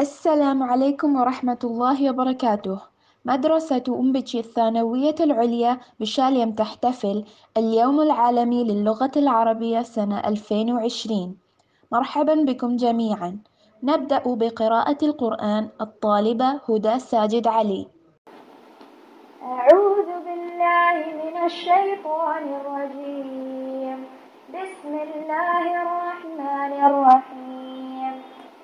السلام عليكم ورحمة الله وبركاته. مدرسة أمبتشي الثانوية العليا بشاليم تحتفل اليوم العالمي للغة العربية سنة 2020 مرحبا بكم جميعا. نبدأ بقراءة القرآن الطالبة هدى ساجد علي. أعوذ بالله من الشيطان الرجيم. بسم الله الرحمن الرحيم.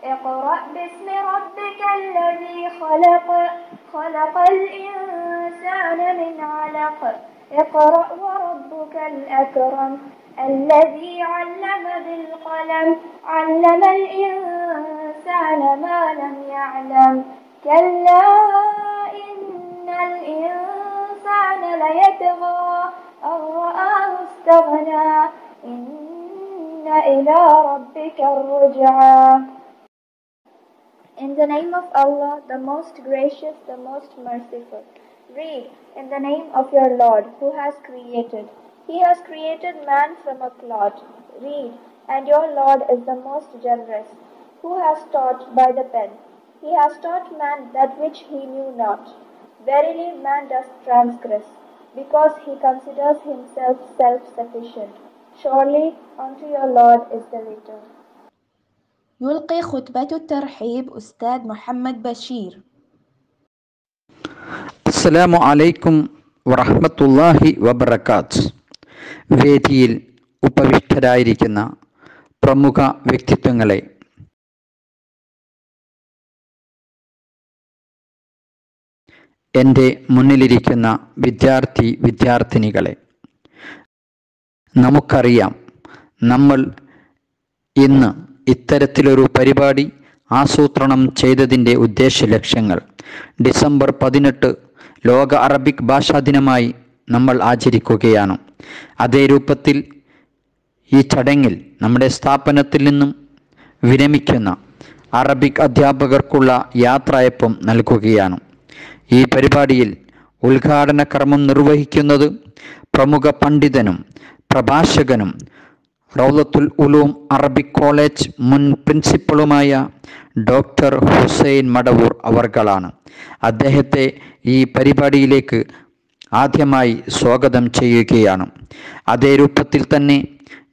اقرأ باسم ربك الذي خلق خلق الإنسان من علق. اقرأ وربك الأكرم الذي علم بالقلم. علم الإنسان ما لم يعلم. كلا إن الإنسان ليطغى أن رآه استغنى. إن إلى ربك الرجعى. In the name of Allah, the most gracious, the most merciful. Read, in the name of your Lord, who has created. He has created man from a clod. Read, and your Lord is the most generous, who has taught by the pen. He has taught man that which he knew not. Verily, man does transgress, because he considers himself self sufficient. Surely, unto your Lord is the return. يلقي خطبة الترحيب أستاذ محمد بشير അസ്സലാമു അലൈക്കും വറഹ്മത്തുള്ളാഹി വബറകാത്ത് വേദിയിൽ ഉപവിഷ്ടരായിരിക്കുന്ന പ്രമുഖ വ്യക്തിത്വങ്ങളെ എൻ്റെ മുന്നിലിരിക്കുന്ന വിദ്യാർത്ഥി വിദ്യാർത്ഥിനികളെ നമുക്കറിയാം നമ്മൾ ഇന്ന് ഇത്തരത്തിലൊരു പരിപാടി ആസൂത്രണം ചെയ്തതിന്റെ ഉദ്ദേശ ലക്ഷ്യങ്ങൾ. ഡിസംബർ പതിനെട്ട് ലോക അറബിക് ഭാഷാ ദിനമായി നമ്മൾ ആചരിക്കുകയാണ്. അതേ രൂപത്തിൽ ഈ ചടങ്ങിൽ നമ്മുടെ സ്ഥാപനത്തിൽ നിന്നും വിരമിക്കുന്ന അറബിക് അധ്യാപകർക്കുള്ള യാത്രയപ്പം നൽകുകയാണ്. ഈ പരിപാടിയിൽ ഉദ്ഘാടന കർമ്മം നിർവഹിക്കുന്നത് പ്രമുഖ പണ്ഡിതനും പ്രഭാഷകനും റൗലത്തുൽ ഉലൂം അറബിക് കോളേജ് മുൻ പ്രിൻസിപ്പളുമായ ഡോക്ടർ ഹുസൈൻ മടവൂർ അവർകളാണ്. അദ്ദേഹത്തെ ഈ പരിപാടിയിലേക്ക് ആദ്യമായി സ്വാഗതം ചെയ്യുകയാണ്. അതേ രൂപത്തിൽ തന്നെ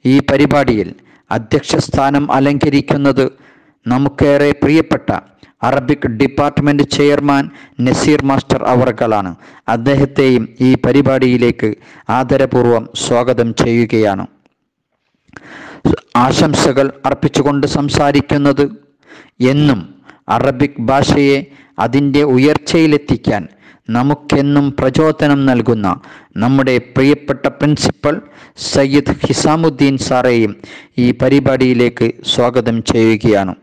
ഈ പരിപാടിയിൽ അധ്യക്ഷ സ്ഥാനം അലങ്കരിക്കുന്നത് നമുക്കേറെ പ്രിയപ്പെട്ട Arabic department chairman Nazeer master അവർകളാണ്. അദ്ദേഹത്തെയും ഈ പരിപാടിയിലേക്ക് ആദരപൂർവം സ്വാഗതം ചെയ്യുകയാണ്. ആശംസകൾ അർപ്പിച്ചുകൊണ്ട് സംസാരിക്കുന്നത് എന്നും അറബിക് ഭാഷയെ അതിന്റെ ഉയർച്ചയിലെത്തിക്കാൻ നമുക്കെന്നും പ്രചോദനം നൽകുന്ന നമ്മുടെ പ്രിയപ്പെട്ട പ്രിൻസിപ്പൽ സയ്യിദ് ഹിസാമുദ്ദീൻ സാറേയും ഈ പരിപാടിയിലേക്ക് സ്വാഗതം ചെയ്യുകയാണ്.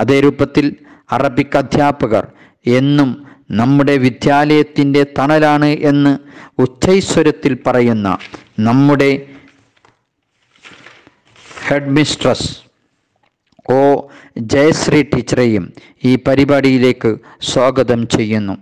അതേ രൂപത്തിൽ അറബിക് അധ്യാപകർ എന്നും നമ്മുടെ വിദ്യാലയത്തിന്റെ തണലാണ് എന്ന് ഉച്ചൈസ്വരത്തിൽ പറയുന്ന നമ്മുടെ ഹെഡ് മിസ്ട്രസ് ഒ. ജയശ്രീ ടീച്ചറെയും ഈ പരിപാടിയിലേക്ക് സ്വാഗതം ചെയ്യുന്നു.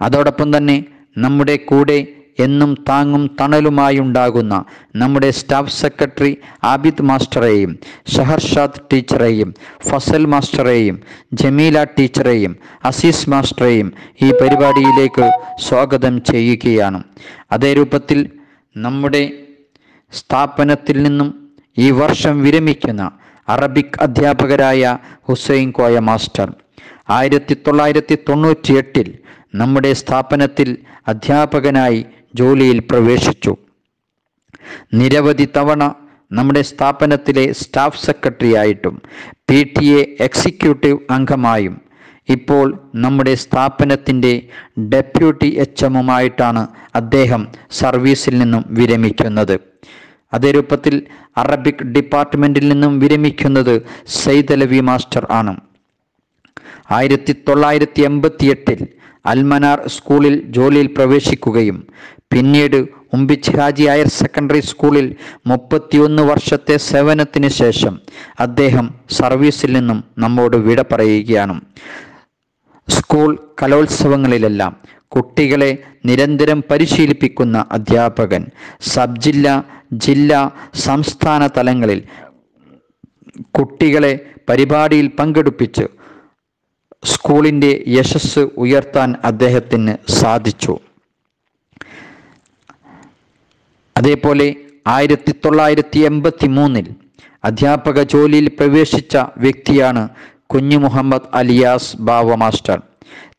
അതോടൊപ്പം തന്നെ നമ്മുടെ കൂടെ എന്നും താങ്ങും തണലുമായി ഉണ്ടാകുന്ന നമ്മുടെ സ്റ്റാഫ് സെക്രട്ടറി ആബിദ് മാസ്റ്ററെയും ഷഹർഷാദ് ടീച്ചറെയും ഫസൽ മാസ്റ്ററെയും ജമീല ടീച്ചറെയും അസീസ് മാസ്റ്ററെയും ഈ പരിപാടിയിലേക്ക് സ്വാഗതം ചെയ്യുകയാണ്. അതേ രൂപത്തിൽ നമ്മുടെ സ്ഥാപനത്തിൽ നിന്നും ഈ വർഷം വിരമിക്കുന്ന അറബിക് അധ്യാപകരായ ഹുസൈൻ കോയ മാസ്റ്റർ. ആയിരത്തി തൊള്ളായിരത്തി തൊണ്ണൂറ്റി എട്ടിൽ നമ്മുടെ സ്ഥാപനത്തിൽ അധ്യാപകനായി ജോലിയിൽ പ്രവേശിച്ചു. നിരവധി തവണ നമ്മുടെ സ്ഥാപനത്തിലെ സ്റ്റാഫ് സെക്രട്ടറിയായിട്ടും പി ടി എ എക്സിക്യൂട്ടീവ് അംഗമായും ഇപ്പോൾ നമ്മുടെ സ്ഥാപനത്തിന്റെ ഡെപ്യൂട്ടി എച്ച് എമ്മുമായിട്ടാണ് അദ്ദേഹം സർവീസിൽ നിന്നും വിരമിക്കുന്നത്. അതേ രൂപത്തിൽ അറബിക് ഡിപ്പാർട്ട്മെന്റിൽ നിന്നും വിരമിക്കുന്നത് സെയ്ദ് അലവി മാസ്റ്റർ ആണ്. ആയിരത്തി തൊള്ളായിരത്തി എൺപത്തി എട്ടിൽ അൽമനാർ സ്കൂളിൽ ജോലിയിൽ പ്രവേശിക്കുകയും പിന്നീട് ഉമ്പിച്ച് ഹാജി ഹയർ സെക്കൻഡറി സ്കൂളിൽ മുപ്പത്തിയൊന്ന് വർഷത്തെ സേവനത്തിന് ശേഷം അദ്ദേഹം സർവീസിൽ നിന്നും നമ്മോട് വിട പറയുകയാണ്. സ്കൂൾ കലോത്സവങ്ങളിലെല്ലാം കുട്ടികളെ നിരന്തരം പരിശീലിപ്പിക്കുന്ന അധ്യാപകൻ സബ് ജില്ല ജില്ലാ സംസ്ഥാന തലങ്ങളിൽ കുട്ടികളെ പരിപാടിയിൽ പങ്കെടുപ്പിച്ച് സ്കൂളിന്റെ യശസ് ഉയർത്താൻ അദ്ദേഹത്തിന് സാധിച്ചു. അതേപോലെ ആയിരത്തി തൊള്ളായിരത്തി എൺപത്തി മൂന്നിൽ അധ്യാപക ജോലിയിൽ പ്രവേശിച്ച വ്യക്തിയാണ് കുഞ്ഞു മുഹമ്മദ് അലിയാസ് ബാവ മാസ്റ്റർ.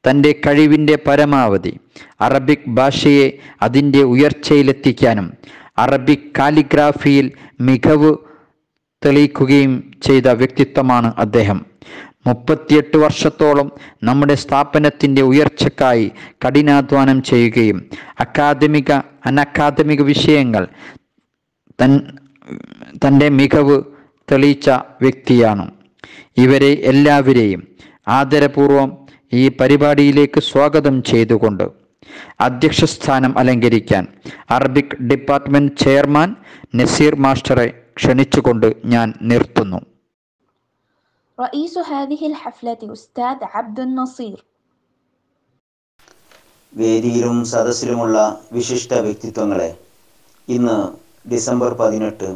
തന്റെ കഴിവിന്റെ പരമാവധി. അറബിക് ഭാഷയെ അതിന്റെ ഉയർച്ചയിലെത്തിക്കാനും അറബിക് കാലിഗ്രാഫിയിൽ മികവ് തെളിയിക്കുകയും ചെയ്ത വ്യക്തിത്വമാണ് അദ്ദേഹം. മുപ്പത്തിയെട്ട് വർഷത്തോളം നമ്മുടെ സ്ഥാപനത്തിന്റെ ഉയർച്ചക്കായി കഠിനാധ്വാനം ചെയ്യുകയും അക്കാദമിക അനക്കാദമിക വിഷയങ്ങൾ തൻ തന്റെ മികവ് തെളിയിച്ച വ്യക്തിയാണ്. ഇവരെ എല്ലാവരെയും ആദരപൂർവം ഈ പരിപാടിയിലേക്ക് സ്വാഗതം ചെയ്തുകൊണ്ട് അധ്യക്ഷസ്ഥാനം അലങ്കരിക്കാൻ അറബിക് ഡിപ്പാർട്ട്മെന്റ് ചെയർമാൻ നസീർ മാസ്റ്ററെ ക്ഷണിച്ചുകൊണ്ട് ഞാൻ നിർത്തുന്നു رئيس هذه الحفلة أستاذ عبد النصير വേദിയിലും സദസ്സിലുമുള്ള വിശിഷ്ട വ്യക്തിത്വങ്ങളെ ഇന്ന് ഡിസംബർ പതിനെട്ട്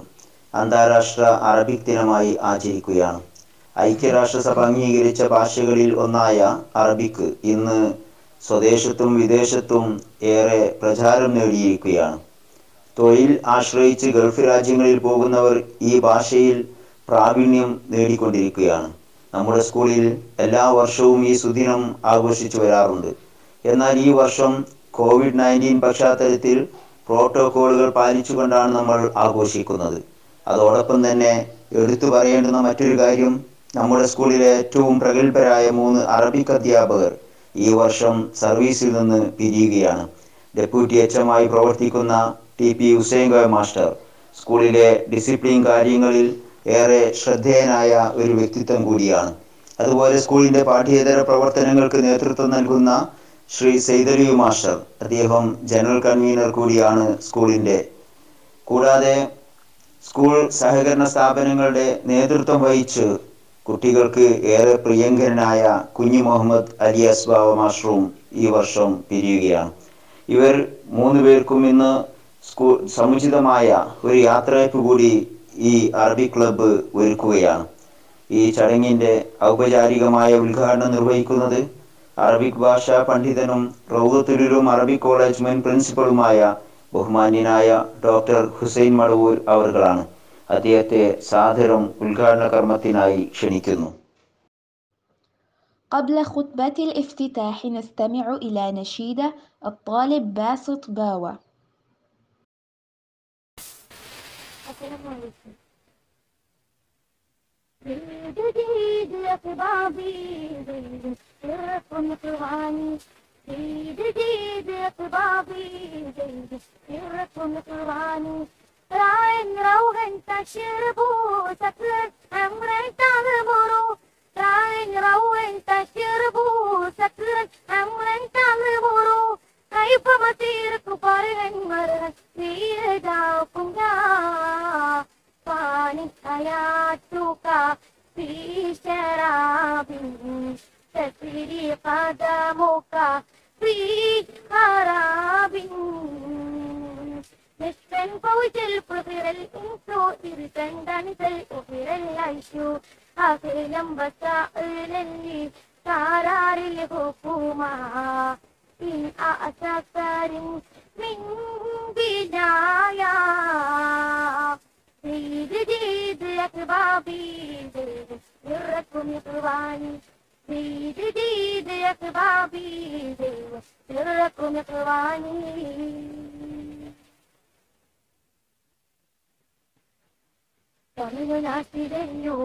അന്താരാഷ്ട്ര അറബിക് ദിനമായി ആചരിക്കുകയാണ് ഐക്യരാഷ്ട്രസഭ അംഗീകരിച്ച ഭാഷകളിൽ ഒന്നായ അറബിക്ക് ഇന്ന് സ്വദേശത്തും വിദേശത്തും ഏറെ പ്രചാരം നേടിയിരിക്കുകയാണ്. തൊഴിൽ ആശ്രയിച്ച് ഗൾഫ് രാജ്യങ്ങളിൽ പോകുന്നവർ ഈ ഭാഷയിൽ പ്രാവീണ്യം നേടിക്കൊണ്ടിരിക്കുകയാണ്. നമ്മുടെ സ്കൂളിൽ എല്ലാ വർഷവും ഈ സുദിനം ആഘോഷിച്ചു വരാറുണ്ട്. എന്നാൽ ഈ വർഷം കോവിഡ് നയന്റീൻ പശ്ചാത്തലത്തിൽ പ്രോട്ടോകോളുകൾ പാലിച്ചുകൊണ്ടാണ് നമ്മൾ ആഘോഷിക്കുന്നത്. അതോടൊപ്പം തന്നെ എടുത്തു പറയേണ്ടുന്ന മറ്റൊരു കാര്യം നമ്മുടെ സ്കൂളിലെ ഏറ്റവും പ്രഗത്ഭരായ മൂന്ന് അറബിക് അധ്യാപകർ ഈ വർഷം സർവീസിൽ നിന്ന് പിരിയുകയാണ്. ഡെപ്യൂട്ടി എച്ച് ആയി പ്രവർത്തിക്കുന്ന T P Hussain Koya master സ്കൂളിലെ ഡിസിപ്ലിൻ കാര്യങ്ങളിൽ ഏറെ ശ്രദ്ധേയനായ ഒരു വ്യക്തിത്വം കൂടിയാണ്. അതുപോലെ സ്കൂളിന്റെ പാഠ്യേതര പ്രവർത്തനങ്ങൾക്ക് നേതൃത്വം നൽകുന്ന ശ്രീ സൈതലിയു മാസ്റ്റർ അദ്ദേഹം ജനറൽ കൺവീനർ കൂടിയാണ് സ്കൂളിന്റെ കൂടാതെ സ്കൂൾ സഹകരണ സ്ഥാപനങ്ങളുടെ നേതൃത്വം വഹിച്ച് കുട്ടികൾക്ക് ഏറെ പ്രിയങ്കരനായ കുഞ്ഞു മുഹമ്മദ് അലി അസ്ബാവ മാഷറും ഈ വർഷം പിരിയുകയാണ്. ഇവർ മൂന്ന് പേർക്കും ഇന്ന് സ്കൂൾ സമുചിതമായ ഒരു യാത്രയപ്പ് കൂടി ഈ അറബി ക്ലബ്ബ് ഒരുക്കുകയാണ്. ഈ ചടങ്ങിന്റെ ഔപചാരികമായ ഉദ്ഘാടനം നിർവഹിക്കുന്നത് അറബിക് ഭാഷാ പണ്ഡിതനും റൗദത്തുലും അറബി കോളേജ് മുൻ പ്രിൻസിപ്പളുമായ ബഹുമാന്യനായ ഡോക്ടർ ഹുസൈൻ മടവൂർ അവർകളാണ്. അദ്ദേഹത്തെ സാദരം ഉദ്ഘാടന കർമ്മത്തിനായി ക്ഷണിക്കുന്നു قبل خطبة الافتتاح نستمع إلى نشيدة الطالب باسط باوة جديد لطبابي سركم قراني جديد لطبابي سركم قراني راين روغن تشربوا سكر أمرا تغمروا راين روغن تشربوا سكر أمرا تغمروا كيف مصيرك فرغن مرغن سيداكم يا كانت حياتك في شراب تسري قدمك في خراب Best friend Poetel, Profirel Info, Irritant Danitel, Profirel Aishu, Afil Lambata, Ulelli, Tararil Hopuma, In Asafarin, Min Bidaya, Zid Zid Akbabi, Zid Yurrakum Yakrwani, Zid Zid Akbabi, Zid Yurrakum Yakrwani. ومن ناشدنو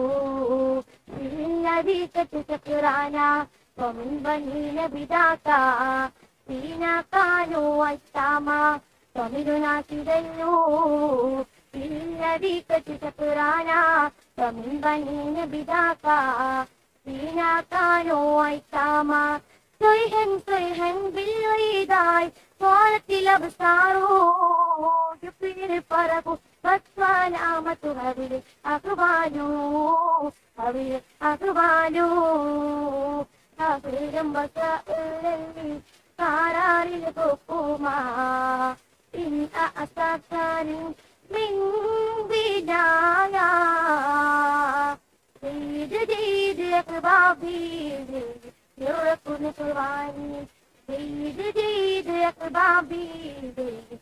من الذي تتسكرانا ومن بنين بداتا فينا كانوا أجساما ومن ناشدنو الذي تتسكرانا ومن بنين بداتا فينا كانوا أيتاما صيحا صيحا بالويداي طالت الأبصار يفير الفرق فتفان آمة هبل أقبالو هبل أقبالو هبل بسائل قرار الحكومة إن أسكر من بداية زيد زيد يا كبابي زيد يركن إخواني جيد جيد يا أحبابي جيد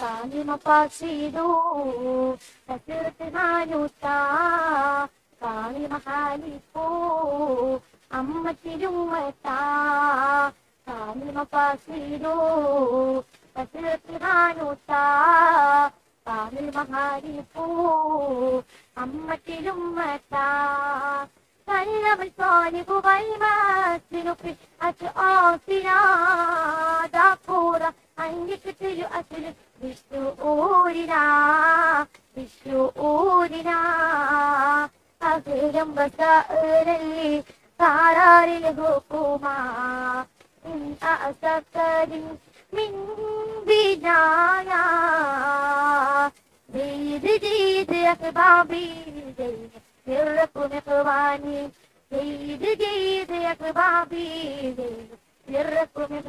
Kali Mopa kilo कसरत काली महारी पू अमीर काली मपा कसरता काली महारी पू अमीर فلنبغ الطالب غيما سنقي أشقاصنا دقورة عندك تجأسل بشؤوننا بشؤوننا. أغلم مسائل اللي قرار الحكومة. إن أسفت من بنايا بيد جديد يا أحبابي يركم جيد يا يركم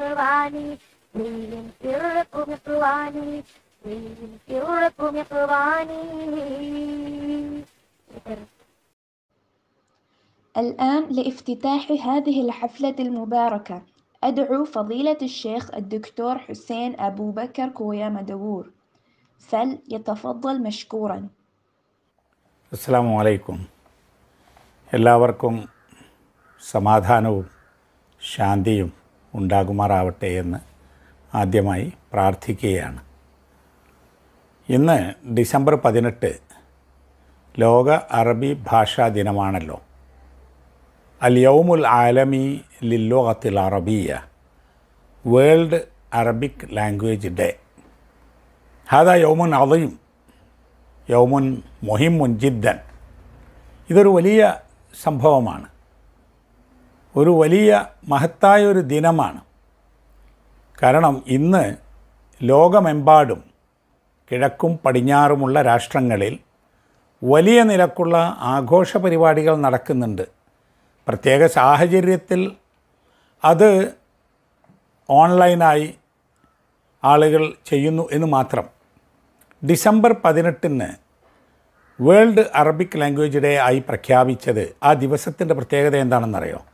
الآن لإفتتاح هذه الحفلة المباركة أدعو فضيلة الشيخ الدكتور حسين أبو بكر كويا مدور فليتفضل مشكوراً. അസ്സാം അലൈക്കും എല്ലാവർക്കും സമാധാനവും ശാന്തിയും ഉണ്ടാകുമാറാവട്ടെ എന്ന് ആദ്യമായി പ്രാർത്ഥിക്കുകയാണ്. ഇന്ന് ഡിസംബർ പതിനെട്ട് ലോക അറബി ഭാഷാ ദിനമാണല്ലോ. അൽ യൗമുൽ ആലമി ലില്ലോകത്തിൽ അറബിയ വേൾഡ് അറബിക് ലാംഗ്വേജ് ഡേ. ഹാദ യൗമുൻ അദയും യൗമുൻ മൊഹിമുൻ ജിദ്ദൻ. ഇതൊരു വലിയ സംഭവമാണ്. ഒരു വലിയ മഹത്തായ ഒരു ദിനമാണ്. കാരണം ഇന്ന് ലോകമെമ്പാടും കിഴക്കും പടിഞ്ഞാറുമുള്ള രാഷ്ട്രങ്ങളിൽ വലിയ നിലക്കുള്ള ആഘോഷ പരിപാടികൾ നടക്കുന്നുണ്ട്. പ്രത്യേക സാഹചര്യത്തിൽ അത് ഓൺലൈനായി ആളുകൾ ചെയ്യുന്നു എന്ന് മാത്രം. ഡിസംബർ പതിനെട്ടിന് വേൾഡ് അറബിക് ലാംഗ്വേജ് ഡേ ആയി പ്രഖ്യാപിച്ചത് ആ ദിവസത്തിന്റെ പ്രത്യേകത എന്താണെന്നറിയോ?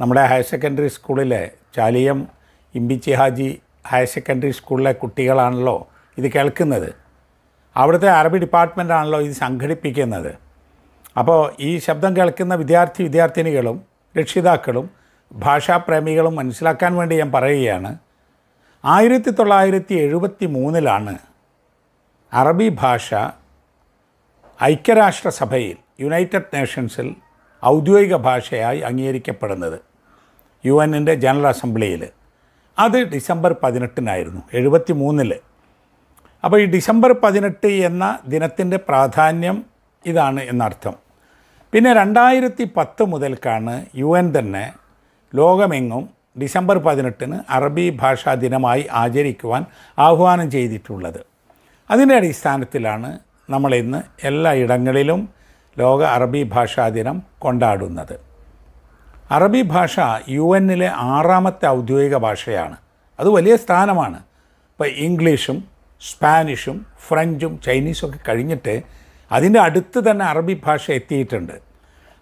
നമ്മുടെ ഹയർ സെക്കൻഡറി സ്കൂളിലെ ചാലിയം ഇമ്പിച്ചി ഹാജി ഹയർ സെക്കൻഡറി സ്കൂളിലെ കുട്ടികളാണല്ലോ ഇത് കേൾക്കുന്നത്. അവിടുത്തെ അറബി ഡിപ്പാർട്ട്മെന്റ് ആണല്ലോ ഇത് സംഘടിപ്പിക്കുന്നത്. അപ്പോൾ ഈ ശബ്ദം കേൾക്കുന്ന വിദ്യാർത്ഥി വിദ്യാർത്ഥിനികളും രക്ഷിതാക്കളും ഭാഷാപ്രേമികളും മനസ്സിലാക്കാൻ വേണ്ടി ഞാൻ പറയുകയാണ്. ആയിരത്തി തൊള്ളായിരത്തി എഴുപത്തി മൂന്നിലാണ് അറബി ഭാഷ ഐക്യരാഷ്ട്രസഭയിൽ യുണൈറ്റഡ് നേഷൻസിൽ ഔദ്യോഗിക ഭാഷയായി അംഗീകരിക്കപ്പെടുന്നത് യു എന്നിന്റെ ജനറൽ അസംബ്ലിയിൽ അത് ഡിസംബർ പതിനെട്ടിനായിരുന്നു എഴുപത്തി മൂന്നിൽ അപ്പോൾ ഈ ഡിസംബർ പതിനെട്ട് എന്ന ദിനത്തിന്റെ പ്രാധാന്യം ഇതാണ് എന്നർത്ഥം. പിന്നെ രണ്ടായിരത്തി പത്ത് മുതൽക്കാണ് യു എൻ തന്നെ ലോകമെങ്ങും ഡിസംബർ പതിനെട്ടിന് അറബി ഭാഷാ ദിനമായി ആചരിക്കുവാൻ ആഹ്വാനം ചെയ്തിട്ടുള്ളത്. അതിന്റെ അടിസ്ഥാനത്തിലാണ് നമ്മളിന്ന് എല്ലാ ഇടങ്ങളിലും ലോക അറബി ഭാഷാ ദിനം കൊണ്ടാടുന്നത്. അറബി ഭാഷ യു എന്നിലെ ആറാമത്തെ ഔദ്യോഗിക ഭാഷയാണ്. അത് വലിയ സ്ഥാനമാണ്. ഇപ്പോൾ ഇംഗ്ലീഷും സ്പാനിഷും ഫ്രഞ്ചും ചൈനീസും ഒക്കെ കഴിഞ്ഞിട്ട് അതിന്റെ അടുത്ത് തന്നെ അറബി ഭാഷ എത്തിയിട്ടുണ്ട്.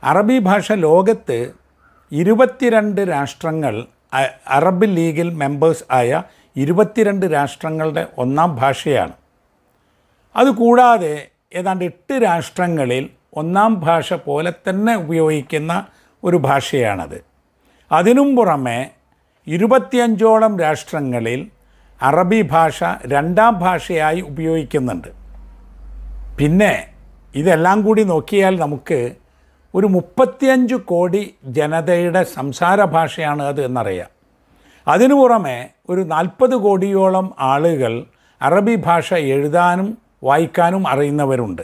അറബി ഭാഷ ലോകത്ത് ഇരുപത്തിരണ്ട് രാഷ്ട്രങ്ങൾ അറബ് ലീഗിൽ മെമ്പേഴ്സ് ആയ ഇരുപത്തിരണ്ട് രാഷ്ട്രങ്ങളുടെ ഒന്നാം ഭാഷയാണ്. അതുകൂടാതെ ഏതാണ്ട് എട്ട് രാഷ്ട്രങ്ങളിൽ ഒന്നാം ഭാഷ പോലെ തന്നെ ഉപയോഗിക്കുന്ന ഒരു ഭാഷയാണത്. അതിനും പുറമെ ഇരുപത്തിയഞ്ചോളം രാഷ്ട്രങ്ങളിൽ അറബി ഭാഷ രണ്ടാം ഭാഷയായി ഉപയോഗിക്കുന്നുണ്ട്. പിന്നെ ഇതെല്ലാം കൂടി നോക്കിയാൽ നമുക്ക് ഒരു മുപ്പത്തിയഞ്ച് കോടി ജനതയുടെ സംസാര ഭാഷയാണ് അത് എന്നറിയാം. അതിനു പുറമെ ഒരു നാൽപ്പത് കോടിയോളം ആളുകൾ അറബി ഭാഷ എഴുതാനും വായിക്കാനും അറിയുന്നവരുണ്ട്.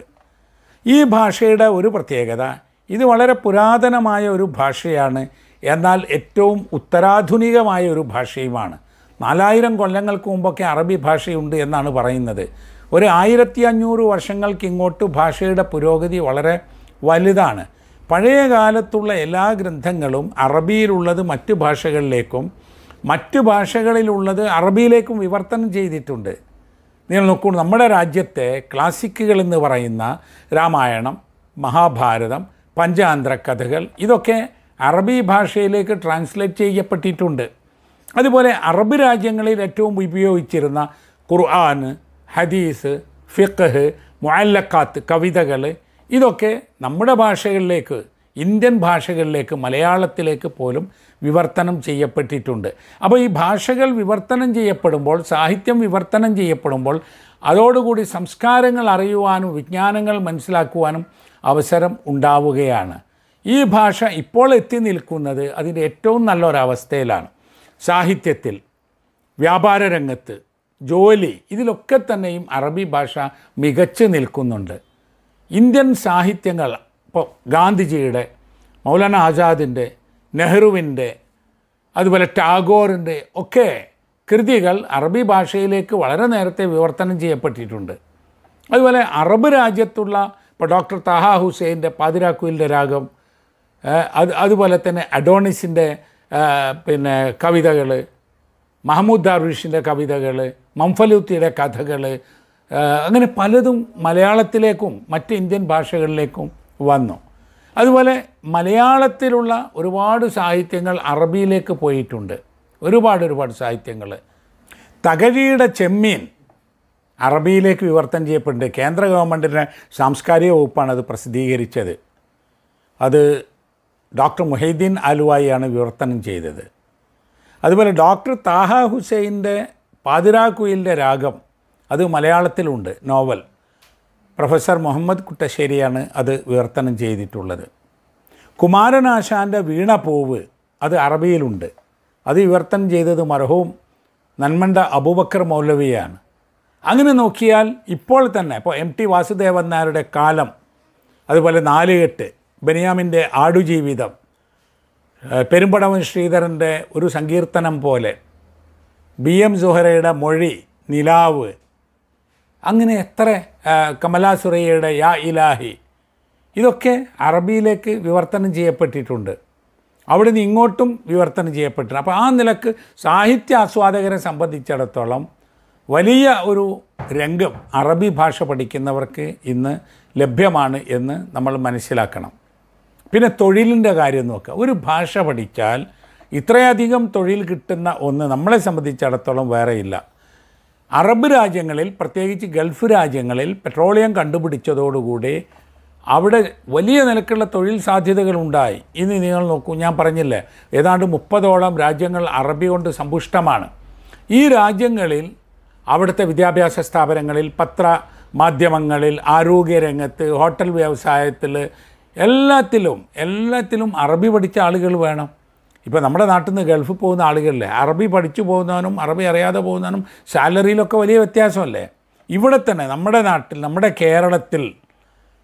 ഈ ഭാഷയുടെ ഒരു പ്രത്യേകത ഇത് വളരെ പുരാതനമായ ഒരു ഭാഷയാണ്. എന്നാൽ ഏറ്റവും ഉത്തരാധുനികമായ ഒരു ഭാഷയുമാണ്. നാലായിരം കൊല്ലങ്ങൾക്ക് മുമ്പൊക്കെ അറബി ഭാഷയുണ്ട് എന്നാണ് പറയുന്നത്. ഒരു ആയിരത്തി അഞ്ഞൂറ് വർഷങ്ങൾക്ക് ഇങ്ങോട്ട് ഭാഷയുടെ പുരോഗതി വളരെ വലുതാണ്. പഴയ കാലത്തുള്ള എല്ലാ ഗ്രന്ഥങ്ങളും അറബിയിലുള്ളത് മറ്റ് ഭാഷകളിലേക്കും മറ്റ് ഭാഷകളിലുള്ളത് അറബിയിലേക്കും വിവർത്തനം ചെയ്തിട്ടുണ്ട്. നിങ്ങൾ നോക്കൂ നമ്മുടെ രാജ്യത്തെ ക്ലാസിക്കുകൾ എന്ന് പറയുന്ന രാമായണം മഹാഭാരതം പഞ്ചാന്തര കഥകൾ ഇതൊക്കെ അറബി ഭാഷയിലേക്ക് ട്രാൻസ്ലേറ്റ് ചെയ്യപ്പെട്ടിട്ടുണ്ട്. അതുപോലെ അറബ് രാജ്യങ്ങളിൽ ഏറ്റവും ഉപയോഗിച്ചിരുന്ന ഖുർആൻ ഹദീസ് ഫിഖ് മുഅല്ലക്കാത്ത് കവിതകൾ ഇതൊക്കെ നമ്മുടെ ഭാഷകളിലേക്ക് ഇന്ത്യൻ ഭാഷകളിലേക്ക് മലയാളത്തിലേക്ക് പോലും വിവർത്തനം ചെയ്യപ്പെട്ടിട്ടുണ്ട്. അപ്പോൾ ഈ ഭാഷകൾ വിവർത്തനം ചെയ്യപ്പെടുമ്പോൾ സാഹിത്യം വിവർത്തനം ചെയ്യപ്പെടുമ്പോൾ അതോടുകൂടി സംസ്കാരങ്ങൾ അറിയുവാനും വിജ്ഞാനങ്ങൾ മനസ്സിലാക്കുവാനും അവസരം ഉണ്ടാവുകയാണ്. ഈ ഭാഷ ഇപ്പോൾ എത്തി നിൽക്കുന്നത് അതിന്റെ ഏറ്റവും നല്ലൊരവസ്ഥയിലാണ്. സാഹിത്യത്തിൽ വ്യാപാര രംഗത്ത് ജോലി ഇതിലൊക്കെ തന്നെയും അറബി ഭാഷ മികച്ചു നിൽക്കുന്നുണ്ട്. ഇന്ത്യൻ സാഹിത്യങ്ങൾ ഇപ്പോൾ ഗാന്ധിജിയുടെ മൗലാന ആസാദിന്റെ നെഹ്റുവിന്റെ അതുപോലെ ടാഗോറിന്റെ ഒക്കെ കൃതികൾ അറബി ഭാഷയിലേക്ക് വളരെ നേരത്തെ വിവർത്തനം ചെയ്യപ്പെട്ടിട്ടുണ്ട്. അതുപോലെ അറബ് രാജ്യത്തുള്ള ഇപ്പോൾ ഡോക്ടർ താഹ ഹുസൈന്റെ പാതിരാക്കുയിലിന്റെ രാഗം അത് അതുപോലെ തന്നെ അഡോണിസിന്റെ പിന്നെ കവിതകൾ മഹമ്മൂദ് ദാർവിഷിന്റെ കവിതകൾ മംഫലൂത്തിയുടെ കഥകൾ അങ്ങനെ പലതും മലയാളത്തിലേക്കും മറ്റ് ഇന്ത്യൻ ഭാഷകളിലേക്കും വന്നു. അതുപോലെ മലയാളത്തിലുള്ള ഒരുപാട് സാഹിത്യങ്ങൾ അറബിയിലേക്ക് പോയിട്ടുണ്ട്. ഒരുപാട് ഒരുപാട് സാഹിത്യങ്ങൾ. തകഴിയുടെ ചെമ്മീൻ അറബിയിലേക്ക് വിവർത്തനം ചെയ്യപ്പെട്ടിട്ടുണ്ട്. കേന്ദ്ര ഗവൺമെന്റിന്റെ സാംസ്കാരിക വകുപ്പാണ് അത് പ്രസിദ്ധീകരിച്ചത്. അത് ഡോക്ടർ മുഹൈദ്ദീൻ ആലുവായിയാണ് വിവർത്തനം ചെയ്തത്. അതുപോലെ ഡോക്ടർ താഹ ഹുസൈന്റെ പാതിരാക്കുയിലിന്റെ രാഗം അത് മലയാളത്തിലുണ്ട് നോവൽ. പ്രൊഫസർ മുഹമ്മദ് കുട്ടശ്ശേരിയാണ് അത് വിവർത്തനം ചെയ്തിട്ടുള്ളത്. കുമാരനാശാന്റെ വീണപൂവ് അത് അറബിയിലുണ്ട്. അത് വിവർത്തനം ചെയ്തത് മർഹൂം നന്മണ്ട അബൂബക്കർ മൗലവിയാണ്. അങ്ങനെ നോക്കിയാൽ ഇപ്പോൾ തന്നെ ഇപ്പോൾ എം ടി വാസുദേവൻ നായരുടെ കാലം അതുപോലെ നാലുകെട്ട് ബനിയാമിന്റെ ആടുജീവിതം പെരുമ്പടവൻ ശ്രീധരന്റെ ഒരു സങ്കീർത്തനം പോലെ ബി എം സുഹറയുടെ മൊഴി നിലാവ് അങ്ങനെ എത്ര കമലാസുറയ്യയുടെ കമലാ സുറയ്യയുടെ യാ ഇലാഹി. ഇതൊക്കെ അറബിയിലേക്ക് വിവർത്തനം ചെയ്യപ്പെട്ടിട്ടുണ്ട്. അവിടെ നിന്ന് ഇങ്ങോട്ടും വിവർത്തനം ചെയ്യപ്പെട്ടിട്ടുണ്ട്. അപ്പോൾ ആ നിലയ്ക്ക് സാഹിത്യ ആസ്വാദകരെ സംബന്ധിച്ചിടത്തോളം വലിയ ഒരു രംഗം അറബി ഭാഷ പഠിക്കുന്നവർക്ക് ഇന്ന് ലഭ്യമാണ് എന്ന് നമ്മൾ മനസ്സിലാക്കണം. പിന്നെ തൊഴിലിന്റെ കാര്യം നോക്കുക. ഒരു ഭാഷ പഠിച്ചാൽ ഇത്രയധികം തൊഴിൽ കിട്ടുന്ന ഒന്ന് നമ്മളെ സംബന്ധിച്ചിടത്തോളം വേറെയില്ല. അറബ് രാജ്യങ്ങളിൽ പ്രത്യേകിച്ച് ഗൾഫ് രാജ്യങ്ങളിൽ പെട്രോളിയം കണ്ടുപിടിച്ചതോടുകൂടി അവിടെ വലിയ നിലക്കുള്ള തൊഴിൽ സാധ്യതകളുണ്ടായി ഇനി നിങ്ങൾ നോക്കൂ ഞാൻ പറഞ്ഞില്ലേ ഏതാണ്ട് മുപ്പതോളം രാജ്യങ്ങൾ അറബി കൊണ്ട് സമ്പുഷ്ടമാണ്. ഈ രാജ്യങ്ങളിൽ അവിടുത്തെ വിദ്യാഭ്യാസ സ്ഥാപനങ്ങളിൽ പത്ര മാധ്യമങ്ങളിൽ ആരോഗ്യരംഗത്ത് ഹോട്ടൽ വ്യവസായത്തിൽ എല്ലാത്തിലും എല്ലാത്തിലും അറബി പഠിച്ച ആളുകൾ വേണം. ഇപ്പോൾ നമ്മുടെ നാട്ടിൽ നിന്ന് ഗൾഫിൽ പോകുന്ന ആളുകളിലെ അറബി പഠിച്ചു പോകുന്നവനും അറബി അറിയാതെ പോകുന്നവനും സാലറിയിലൊക്കെ വലിയ വ്യത്യാസമല്ലേ? ഇവിടെ തന്നെ നമ്മുടെ നാട്ടിൽ നമ്മുടെ കേരളത്തിൽ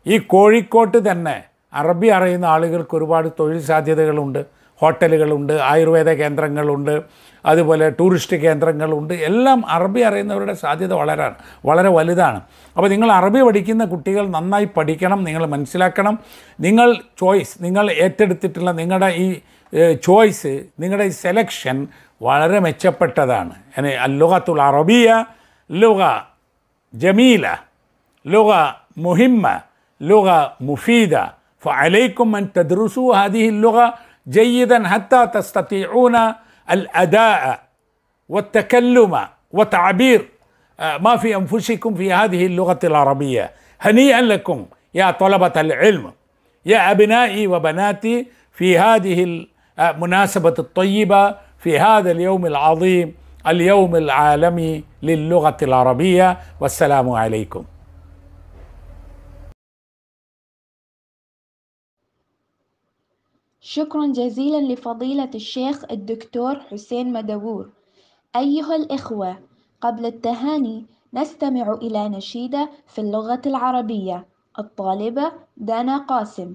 ഈ കോഴിക്കോട്ട് തന്നെ അറബി അറിയുന്ന ആളുകൾക്ക് ഒരുപാട് തൊഴിൽ സാധ്യതകളുണ്ട്. ഹോട്ടലുകളുണ്ട് ആയുർവേദ കേന്ദ്രങ്ങളുണ്ട് അതുപോലെ ടൂറിസ്റ്റ് കേന്ദ്രങ്ങളുണ്ട്. എല്ലാം അറബി അറിയുന്നവരുടെ സാധ്യത വളരെ വളരെ വലുതാണ്. അപ്പോൾ നിങ്ങൾ അറബി പഠിക്കുന്ന കുട്ടികൾ നന്നായി പഠിക്കണം നിങ്ങൾ മനസ്സിലാക്കണം. നിങ്ങൾ ചോയ്സ് നിങ്ങൾ ഏറ്റെടുത്തിട്ടുള്ള നിങ്ങളുടെ ഈ ചോയ്സ് നിങ്ങളുടെ ഈ സെലക്ഷൻ വളരെ മെച്ചപ്പെട്ടതാണ് yani اللغة العربية لغة جميلة لغة مهمة لغة مفيدة فعليكم أن تدرسوا هذه اللغة جيدا حتى تستطيعون الأداء والتكلم وتعبير آه، ما في أنفسكم في هذه اللغة العربية هنيئا لكم يا طلبة العلم يا أبنائي وبناتي في هذه المناسبة الطيبة في هذا اليوم العظيم اليوم العالمي للغة العربية. والسلام عليكم. شكرا جزيلا لفضيلة الشيخ الدكتور حسين مدبور. أيها الإخوة قبل التهاني نستمع إلى نشيدة في اللغة العربية الطالبة دانا قاسم.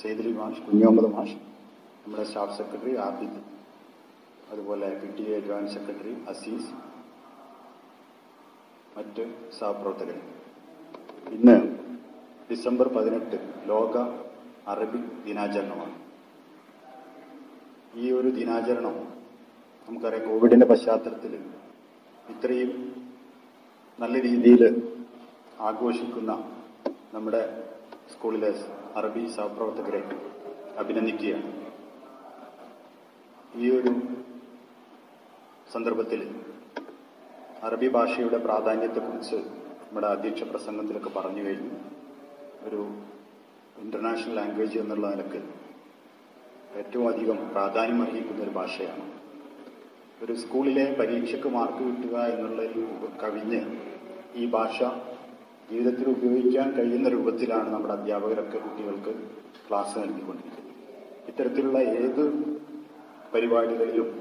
സെയ്ദലി മാഷ് കുഞ്ഞോമത് മാഷ് നമ്മുടെ സ്റ്റാഫ് സെക്രട്ടറി ആബിദ് അതുപോലെ P T A joint secretary Azeez മറ്റ് സഹപ്രവർത്തകർ. ഇന്ന് ഡിസംബർ പതിനെട്ട് ലോക അറബിക് ദിനാചരണമാണ്. ഈ ഒരു ദിനാചരണം നമുക്കറിയാം കോവിഡിന്റെ പശ്ചാത്തലത്തിൽ ഇത്രയും നല്ല രീതിയിൽ ആഘോഷിക്കുന്ന നമ്മുടെ സ്കൂളിലെ അറബി സഹപ്രവർത്തകരെ അഭിനന്ദിക്കുകയാണ്. ഈ ഒരു സന്ദർഭത്തിൽ അറബി ഭാഷയുടെ പ്രാധാന്യത്തെക്കുറിച്ച് നമ്മുടെ അധ്യക്ഷ പ്രസംഗത്തിലൊക്കെ പറഞ്ഞു കഴിഞ്ഞു. ഒരു ഇന്റർനാഷണൽ ലാംഗ്വേജ് എന്നുള്ള നിലയ്ക്ക് ഏറ്റവും അധികം പ്രാധാന്യം അർഹിക്കുന്ന ഒരു ഭാഷയാണ്. ഒരു സ്കൂളിലെ പരീക്ഷയ്ക്ക് മാർക്ക് കിട്ടുക ഒരു കവിഞ്ഞ് ഈ ഭാഷ ജീവിതത്തിൽ ഉപയോഗിക്കാൻ കഴിയുന്ന രൂപത്തിലാണ് നമ്മുടെ അധ്യാപകരൊക്കെ കുട്ടികൾക്ക് ക്ലാസ് നൽകിക്കൊണ്ടിരിക്കുന്നത്. ഇത്തരത്തിലുള്ള ഏത് പരിപാടികളിലും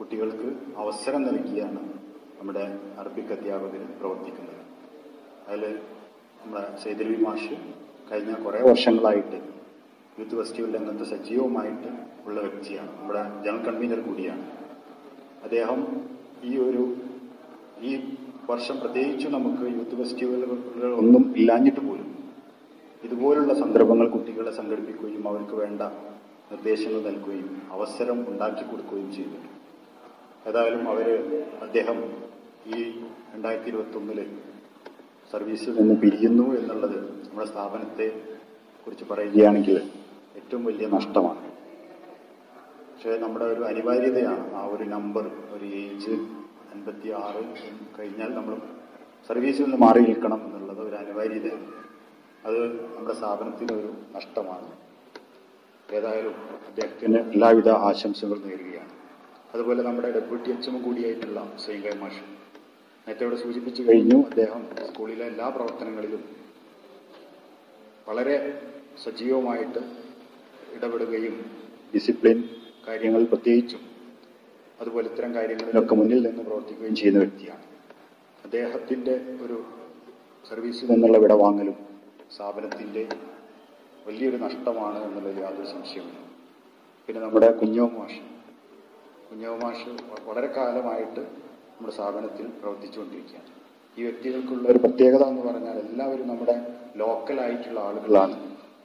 കുട്ടികൾക്ക് അവസരം നൽകിയാണ് നമ്മുടെ അറബിക് അധ്യാപകർ പ്രവർത്തിക്കുന്നത്. അതിൽ നമ്മുടെ സൈദലി മാഷ് കഴിഞ്ഞ കുറേ വർഷങ്ങളായിട്ട് യൂത്ത് ഫെസ്റ്റിവൽ രംഗത്ത് സജീവമായിട്ട് ഉള്ള വ്യക്തിയാണ്. നമ്മുടെ ജനറൽ കൺവീനർ കൂടിയാണ്. അദ്ദേഹം ഈ ഒരു ഈ വർഷം പ്രത്യേകിച്ച് നമുക്ക് യൂത്ത് ഫെസ്റ്റിവലുകൾ ഒന്നും ഇല്ലാഞ്ഞിട്ട് പോലും ഇതുപോലുള്ള സന്ദർഭങ്ങൾ കുട്ടികളെ സംഘടിപ്പിക്കുകയും അവർക്ക് വേണ്ട നിർദ്ദേശങ്ങൾ നൽകുകയും അവസരം ഉണ്ടാക്കി കൊടുക്കുകയും ചെയ്തു ഏതായാലും അവർ അദ്ദേഹം ഈ രണ്ടായിരത്തി ഇരുപത്തൊന്നിൽ സർവീസിൽ നിന്ന് പിരിയുന്നു എന്നുള്ളത് നമ്മുടെ സ്ഥാപനത്തെ കുറിച്ച് പറയുകയാണെങ്കിൽ ഏറ്റവും വലിയ നഷ്ടമാണ്. പക്ഷേ നമ്മുടെ ഒരു അനിവാര്യതയാണ് ആ ഒരു നമ്പർ ഒരു ഏജ് അൻപത്തി ആറ് കഴിഞ്ഞാൽ നമ്മൾ സർവീസിൽ നിന്ന് മാറി നിൽക്കണം എന്നുള്ളത് ഒരു അനിവാര്യതയാണ് അത് നമ്മുടെ സ്ഥാപനത്തിന് ഒരു നഷ്ടമാണ്. ഏതായാലും അദ്ദേഹത്തിന് എല്ലാവിധ ആശംസകൾ നേരുകയാണ്. അതുപോലെ നമ്മുടെ ഡെപ്യൂട്ടി എച്ച് കൂടിയായിട്ടുള്ള ശ്രീകൈ മാഷ് നേരത്തെ ഇവിടെ സൂചിപ്പിച്ചു കഴിഞ്ഞു അദ്ദേഹം സ്കൂളിലെ എല്ലാ പ്രവർത്തനങ്ങളിലും വളരെ സജീവമായിട്ട് ഇടപെടുകയും ഡിസിപ്ലിൻ കാര്യങ്ങൾ പ്രത്യേകിച്ചും അതുപോലെ ഇത്തരം കാര്യങ്ങളിലൊക്കെ മുന്നിൽ നിന്ന് പ്രവർത്തിക്കുകയും ചെയ്യുന്ന വ്യക്തിയാണ്. അദ്ദേഹത്തിന്റെ ഒരു സർവീസിൽ നിന്നുള്ള വിടവാങ്ങലും സ്ഥാപനത്തിന്റെ വലിയൊരു നഷ്ടമാണ് എന്നുള്ളതിൽ യാതൊരു സംശയമില്ല പിന്നെ നമ്മുടെ കുഞ്ഞോ മാഷ്. കുഞ്ഞോ മാഷ് വളരെ കാലമായിട്ട് നമ്മുടെ സ്ഥാപനത്തിൽ പ്രവർത്തിച്ചുകൊണ്ടിരിക്കുകയാണ്. ഈ വ്യക്തികൾക്കുള്ള ഒരു പ്രത്യേകത എന്ന് പറഞ്ഞാൽ എല്ലാവരും നമ്മുടെ ലോക്കലായിട്ടുള്ള ആളുകളാണ്.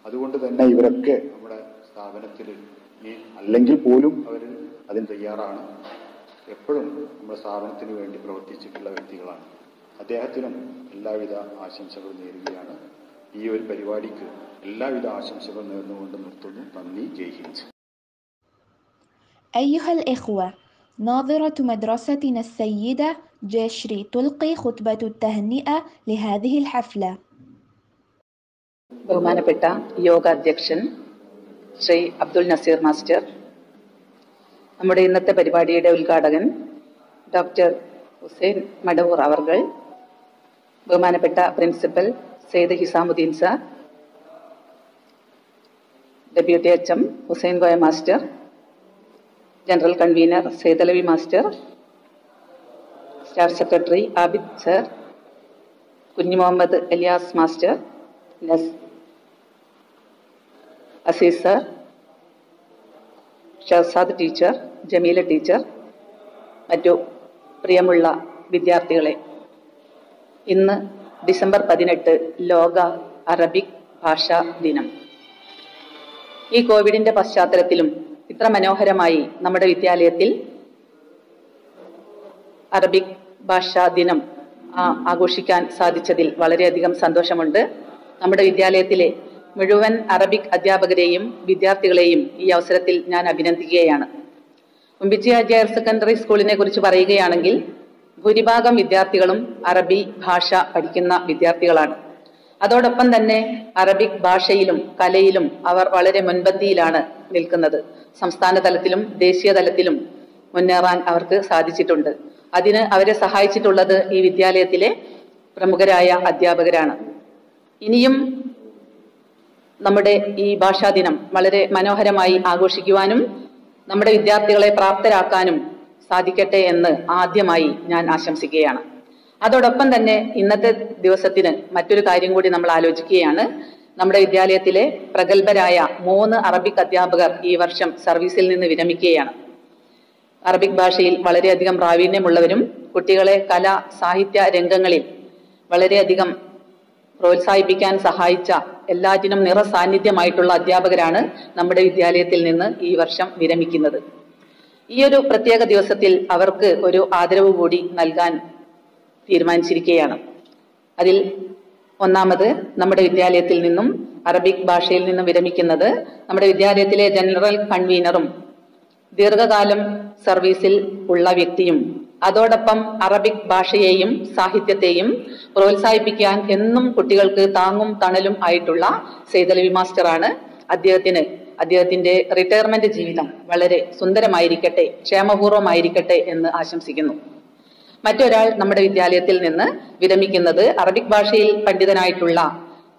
അതുകൊണ്ട് തന്നെ ഇവരൊക്കെ നമ്മുടെ സ്ഥാപനത്തിൽ അല്ലെങ്കിൽ പോലും അവർ അതിന് തയ്യാറാണ് എപ്പോഴും നമ്മുടെ സ്ഥാപനത്തിന് വേണ്ടി പ്രവർത്തിച്ചിട്ടുള്ള വ്യക്തികളാണ് അദ്ദേഹത്തിനും എല്ലാവിധ ആശംസകളും നേരുകയാണ് ഈ ഒരു പരിപാടിക്ക് എല്ലാവിധ ആശംസകളും നേർന്നുകൊണ്ട് നിർത്തുന്നു നന്ദി ജയ് ഹിന്ദ് أيها الإخوة ناظرة مدرستنا السيدة جيشري تلقي خطبة التهنئة لهذه الحفلة ബഹുമാനപ്പെട്ട യോഗാധ്യക്ഷൻ ശ്രീ അബ്ദുൽ നസീർ മാസ്റ്റർ നമ്മുടെ ഇന്നത്തെ പരിപാടിയുടെ ഉദ്ഘാടകൻ ഡോക്ടർ ഹുസൈൻ മടവൂർ അവർകൾ ബഹുമാനപ്പെട്ട principal Syed Hisamuddin sir deputy H M Hussain Koya master general convener Saithalavi master staff secretary Abid sir Kunju Muhammad Elias master Azeez sir Shahzad teacher Jameela teacher മറ്റു പ്രിയമുള്ള വിദ്യാർത്ഥികളെ. ഇന്ന് ഡിസംബർ പതിനെട്ട് ലോക അറബിക് ഭാഷാ ദിനം. ഈ കോവിഡിന്റെ പശ്ചാത്തലത്തിലും ഇത്ര മനോഹരമായി നമ്മുടെ വിദ്യാലയത്തിൽ അറബിക് ഭാഷാ ദിനം ആഘോഷിക്കാൻ സാധിച്ചതിൽ വളരെയധികം സന്തോഷമുണ്ട്. നമ്മുടെ വിദ്യാലയത്തിലെ മുഴുവൻ അറബിക് അധ്യാപകരെയും വിദ്യാർത്ഥികളെയും ഈ അവസരത്തിൽ ഞാൻ അഭിനന്ദിക്കുകയാണ്. ഉമ്പിച്ചി ഹയർ സെക്കൻഡറി സ്കൂളിനെ കുറിച്ച് പറയുകയാണെങ്കിൽ ഭൂരിഭാഗം വിദ്യാർത്ഥികളും അറബി ഭാഷ പഠിക്കുന്ന വിദ്യാർത്ഥികളാണ്. അതോടൊപ്പം തന്നെ അറബിക് ഭാഷയിലും കലയിലും അവർ വളരെ മുൻപന്തിയിലാണ് നിൽക്കുന്നത്. സംസ്ഥാന തലത്തിലും ദേശീയ തലത്തിലും മുന്നേറാൻ അവർക്ക് സാധിച്ചിട്ടുണ്ട്. അതിന് അവരെ സഹായിച്ചിട്ടുള്ളത് ഈ വിദ്യാലയത്തിലെ പ്രമുഖരായ അധ്യാപകരാണ്. ഇനിയും നമ്മുടെ ഈ ഭാഷാദിനം വളരെ മനോഹരമായി ആഘോഷിക്കുവാനും നമ്മുടെ വിദ്യാർത്ഥികളെ പ്രാപ്തരാക്കാനും സാധിക്കട്ടെ എന്ന് ആദ്യമായി ഞാൻ ആശംസിക്കുകയാണ്. അതോടൊപ്പം തന്നെ ഇന്നത്തെ ദിവസത്തിന് മറ്റൊരു കാര്യം കൂടി നമ്മൾ ആലോചിക്കുകയാണ്. നമ്മുടെ വിദ്യാലയത്തിലെ പ്രഗത്ഭരായ മൂന്ന് അറബിക് അധ്യാപകർ ഈ വർഷം സർവീസിൽ നിന്ന് വിരമിക്കുകയാണ്. അറബിക് ഭാഷയിൽ വളരെയധികം പ്രാവീണ്യമുള്ളവരും കുട്ടികളെ കല സാഹിത്യ രംഗങ്ങളിൽ വളരെയധികം പ്രോത്സാഹിപ്പിക്കാൻ സഹായിച്ച എല്ലാറ്റിനും നിറസാന്നിധ്യമായിട്ടുള്ള അധ്യാപകരാണ് നമ്മുടെ വിദ്യാലയത്തിൽ നിന്ന് ഈ വർഷം വിരമിക്കുന്നത്. ഈ ഒരു പ്രത്യേക ദിവസത്തിൽ അവർക്ക് ഒരു ആദരവ് കൂടി നൽകാൻ തീരുമാനിച്ചിരിക്കുകയാണ്. അതിൽ ഒന്നാമത് നമ്മുടെ വിദ്യാലയത്തിൽ നിന്നും അറബിക് ഭാഷയിൽ നിന്നും വിരമിക്കുന്നത് നമ്മുടെ വിദ്യാലയത്തിലെ ജനറൽ കൺവീനറും ദീർഘകാലം സർവീസിൽ ഉള്ള വ്യക്തിയും അതോടൊപ്പം അറബിക് ഭാഷയെയും സാഹിത്യത്തെയും പ്രോത്സാഹിപ്പിക്കാൻ എന്നും കുട്ടികൾക്ക് താങ്ങും തണലും ആയിട്ടുള്ള സെയ്തലവി മാസ്റ്ററാണ്. അദ്ദേഹത്തിന് അദ്ദേഹത്തിന്റെ റിട്ടയർമെന്റ് ജീവിതം വളരെ സുന്ദരമായിരിക്കട്ടെ ക്ഷേമപൂർവമായിരിക്കട്ടെ എന്ന് ആശംസിക്കുന്നു. മറ്റൊരാൾ നമ്മുടെ വിദ്യാലയത്തിൽ നിന്ന് വിരമിക്കുന്നത് അറബിക് ഭാഷയിൽ പണ്ഡിതനായിട്ടുള്ള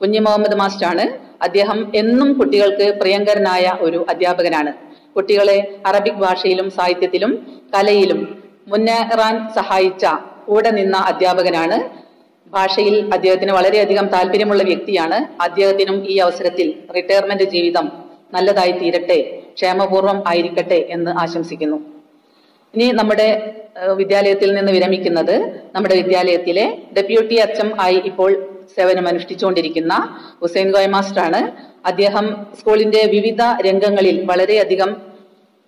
കുഞ്ഞി മുഹമ്മദ് മാസ്റ്ററാണ്. അദ്ദേഹം എന്നും കുട്ടികൾക്ക് പ്രിയങ്കരനായ ഒരു അധ്യാപകനാണ്. കുട്ടികളെ അറബിക് ഭാഷയിലും സാഹിത്യത്തിലും കലയിലും മുന്നേറാൻ സഹായിച്ച കൂടെ നിന്ന അധ്യാപകനാണ്. ഭാഷയിൽ അദ്ദേഹത്തിന് വളരെയധികം താല്പര്യമുള്ള വ്യക്തിയാണ്. അദ്ദേഹത്തിനും ഈ അവസരത്തിൽ റിട്ടയർമെന്റ് ജീവിതം നല്ലതായി തീരട്ടെ ക്ഷേമപൂർവം ആയിരിക്കട്ടെ എന്ന് ആശംസിക്കുന്നു. ഇനി നമ്മുടെ വിദ്യാലയത്തിൽ നിന്ന് വിരമിക്കുന്നത് നമ്മുടെ വിദ്യാലയത്തിലെ ഡെപ്യൂട്ടി അച്ഛം ആയി ഇപ്പോൾ സേവനം അനുഷ്ഠിച്ചുകൊണ്ടിരിക്കുന്ന ഹുസൈൻ ഗോയ മാസ്റ്ററാണ്. അദ്ദേഹം സ്കൂളിന്റെ വിവിധ രംഗങ്ങളിൽ വളരെയധികം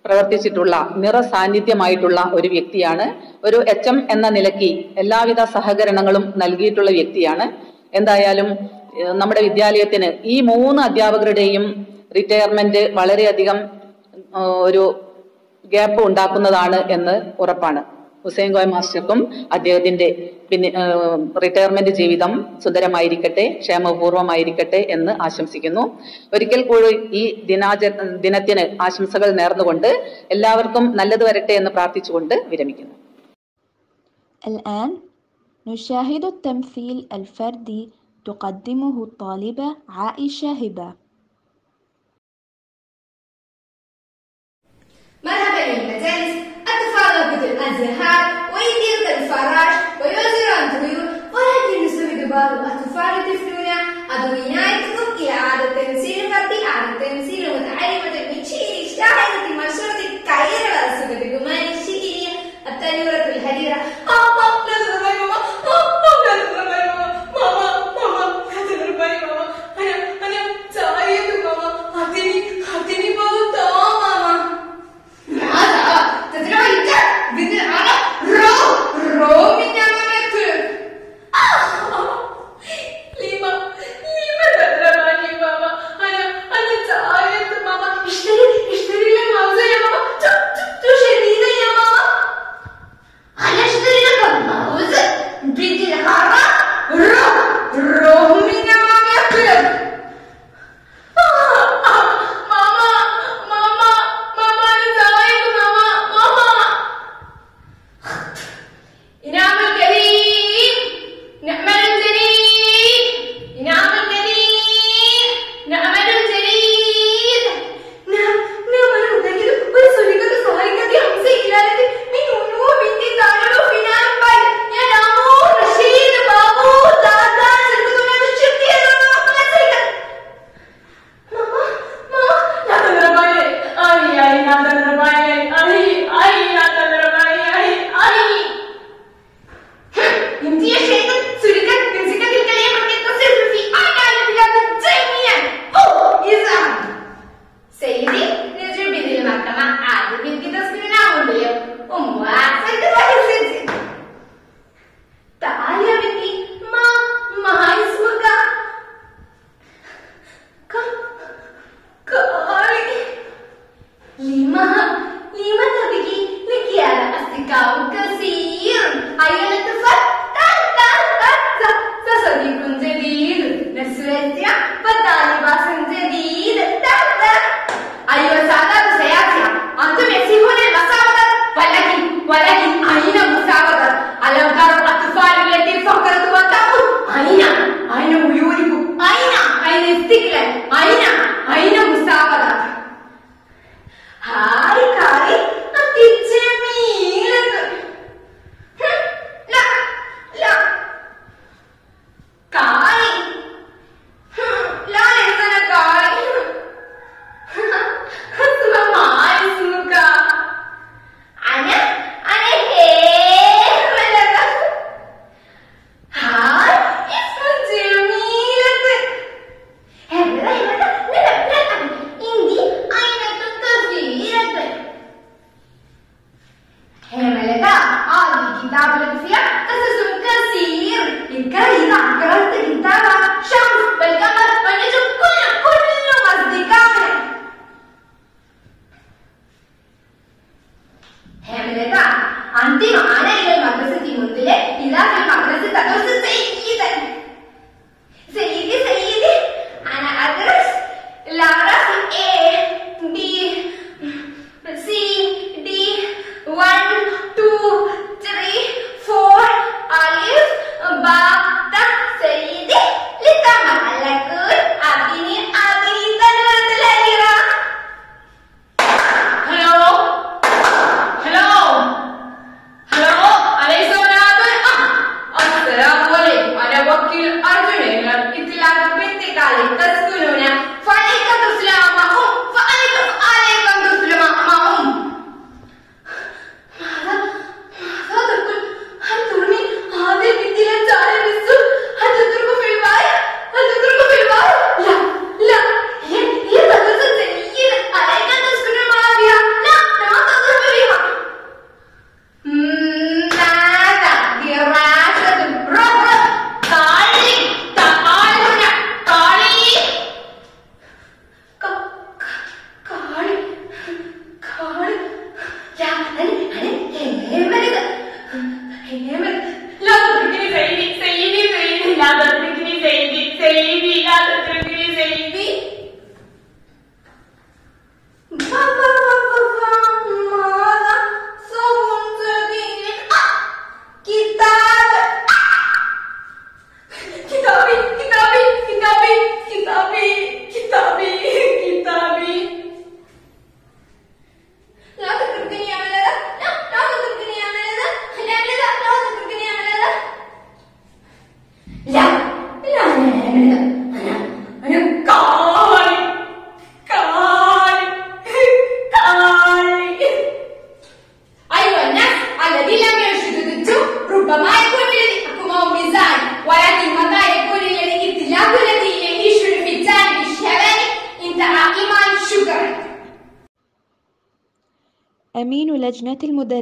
പ്രവർത്തിച്ചിട്ടുള്ള നിറ സാന്നിധ്യമായിട്ടുള്ള ഒരു വ്യക്തിയാണ്. ഒരു എച്ച് എം എന്ന നിലയ്ക്ക് എല്ലാവിധ സഹകരണങ്ങളും നൽകിയിട്ടുള്ള വ്യക്തിയാണ്. എന്തായാലും നമ്മുടെ വിദ്യാലയത്തിന് ഈ മൂന്ന് അധ്യാപകരുടെയും റിട്ടയർമെന്റ് വളരെയധികം ഒരു ഗ്യാപ്പ് ഉണ്ടാക്കുന്നതാണ് എന്ന് ഉറപ്പാണ്. ഹുസൈൻ ഗോയ മാസ്റ്റർക്കും അദ്ദേഹത്തിന്റെ പിന്നെ ഏഹ്, റിട്ടയർമെന്റ് ജീവിതം സുന്ദരമായിരിക്കട്ടെ ക്ഷേമപൂർവ്വമായിരിക്കട്ടെ എന്ന് ആശംസിക്കുന്നു ഒരിക്കൽ കൂടി ഈ ദിനാച ദിനത്തിന് ആശംസകൾ നേർന്നുകൊണ്ട് എല്ലാവർക്കും നല്ലത് വരട്ടെ എന്ന് പ്രാർത്ഥിച്ചുകൊണ്ട് വിരമിക്കുന്നു الآن نشاهد التمثيل الفردي تقدمه الطالبة عائشة هبة مرحبا للمجالس يمكن الذهاب ويدير الفراش ويزر الطيور ولكن يصيب بعض الأطفال الطفلون أدوية تؤكل على التمثيل قد على التمثيل متعلمة بشيء اشتهرت المشهورة كثيرة سبب بما التنورة الحريرة أو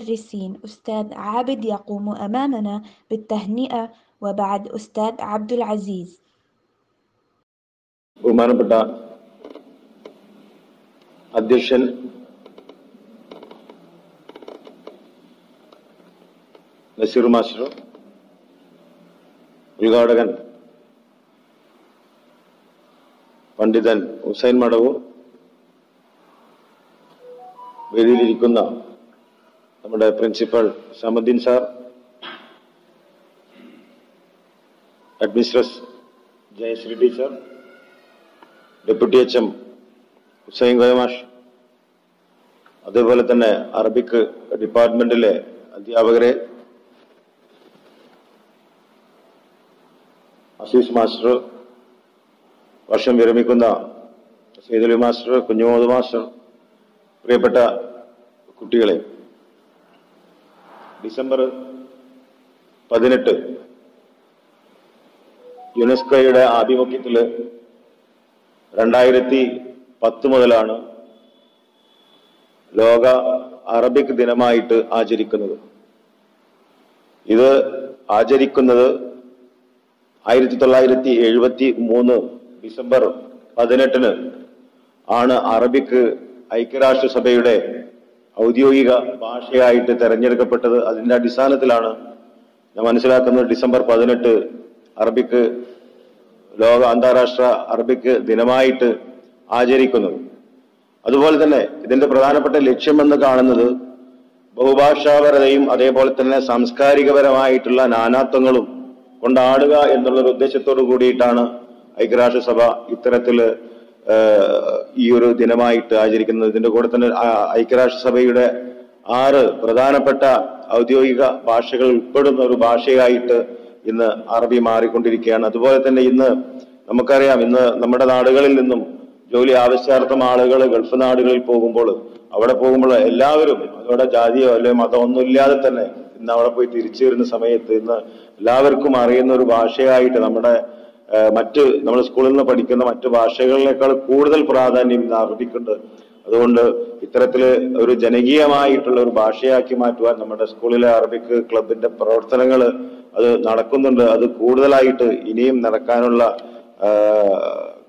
المدرسين أستاذ عابد يقوم أمامنا بالتهنئة وبعد أستاذ عبد العزيز ബഹുമാനപ്പെട്ട അധ്യക്ഷൻ നസീർ മാസ്റ്റർ ഉദ്ഘാടകൻ പണ്ഡിതൻ ഹുസൈൻ മടവൂർ വേദിയിലിരിക്കുന്ന നമ്മുടെ principal സമദ്ദീൻ sir administress Jayashree teacher deputy H M Hussain ഗോയമാഷ് അതേപോലെ തന്നെ അറബിക് ഡിപ്പാർട്ട്മെന്റിലെ അധ്യാപകരെ അസീസ് മാസ്റ്റർ വർഷം വിരമിക്കുന്ന സൈദലി മാസ്റ്റർ കുഞ്ഞുമോദ് മാസ്റ്റർ പ്രിയപ്പെട്ട കുട്ടികളെ ഡിസംബർ പതിനെട്ട് യുനെസ്കോയുടെ ആഭിമുഖ്യത്തിൽ രണ്ടായിരത്തി പത്ത് മുതലാണ് ലോക അറബിക് ദിനമായിട്ട് ആചരിക്കുന്നത്. ഇത് ആചരിക്കുന്നത് ആയിരത്തി തൊള്ളായിരത്തി എഴുപത്തി മൂന്ന് ഡിസംബർ പതിനെട്ടിന് ആണ് അറബിക് ഐക്യരാഷ്ട്രസഭയുടെ ഔദ്യോഗിക ഭാഷയായിട്ട് തെരഞ്ഞെടുക്കപ്പെട്ടത് അതിന്റെ അടിസ്ഥാനത്തിലാണ് ഞാൻ മനസ്സിലാക്കുന്നത് ഡിസംബർ പതിനെട്ട് അറബിക്ക് ലോക അന്താരാഷ്ട്ര അറബിക്ക് ദിനമായിട്ട് ആചരിക്കുന്നത്. അതുപോലെ തന്നെ ഇതിന്റെ പ്രധാനപ്പെട്ട ലക്ഷ്യമെന്ന് കാണുന്നത് ബഹുഭാഷാപരതയും അതേപോലെ തന്നെ സാംസ്കാരികപരമായിട്ടുള്ള നാനാത്വങ്ങളും കൊണ്ടാടുക എന്നുള്ളൊരു ഉദ്ദേശത്തോടു കൂടിയിട്ടാണ് ഐക്യരാഷ്ട്രസഭ ഇത്തരത്തിൽ ഏഹ്, ഈ ഒരു ദിനമായിട്ട് ആചരിക്കുന്നത്. ഇതിന്റെ കൂടെ തന്നെ ഐക്യരാഷ്ട്രസഭയുടെ ആറ് പ്രധാനപ്പെട്ട ഔദ്യോഗിക ഭാഷകൾ ഉൾപ്പെടുന്ന ഒരു ഭാഷയായിട്ട് ഇന്ന് അറബി മാറിക്കൊണ്ടിരിക്കുകയാണ്. അതുപോലെ തന്നെ ഇന്ന് നമുക്കറിയാം ഇന്ന് നമ്മുടെ നാടുകളിൽ നിന്നും ജോലി ആവശ്യാർത്ഥം ആളുകൾ ഗൾഫ് നാടുകളിൽ പോകുമ്പോൾ അവിടെ പോകുമ്പോൾ എല്ലാവരും അവിടെ ജാതിയോ അല്ലെങ്കിൽ മതമോ ഒന്നും ഇല്ലാതെ തന്നെ ഇന്ന് അവിടെ പോയി തിരിച്ചു വരുന്ന സമയത്ത് ഇന്ന് എല്ലാവർക്കും അറിയുന്ന ഒരു ഭാഷയായിട്ട് നമ്മുടെ മറ്റ് നമ്മൾ സ്കൂളിൽ നിന്ന് പഠിക്കുന്ന മറ്റു ഭാഷകളിനേക്കാൾ കൂടുതൽ പ്രാധാന്യം ഇന്ന് അറബിക്കുണ്ട്. അതുകൊണ്ട് ഇത്തരത്തിൽ ഒരു ജനകീയമായിട്ടുള്ള ഒരു ഭാഷയാക്കി മാറ്റുവാൻ നമ്മുടെ സ്കൂളിലെ അറബിക് ക്ലബിന്റെ പ്രവർത്തനങ്ങൾ അത് നടക്കുന്നുണ്ട്. അത് കൂടുതലായിട്ട് ഇനിയും നടക്കാനുള്ള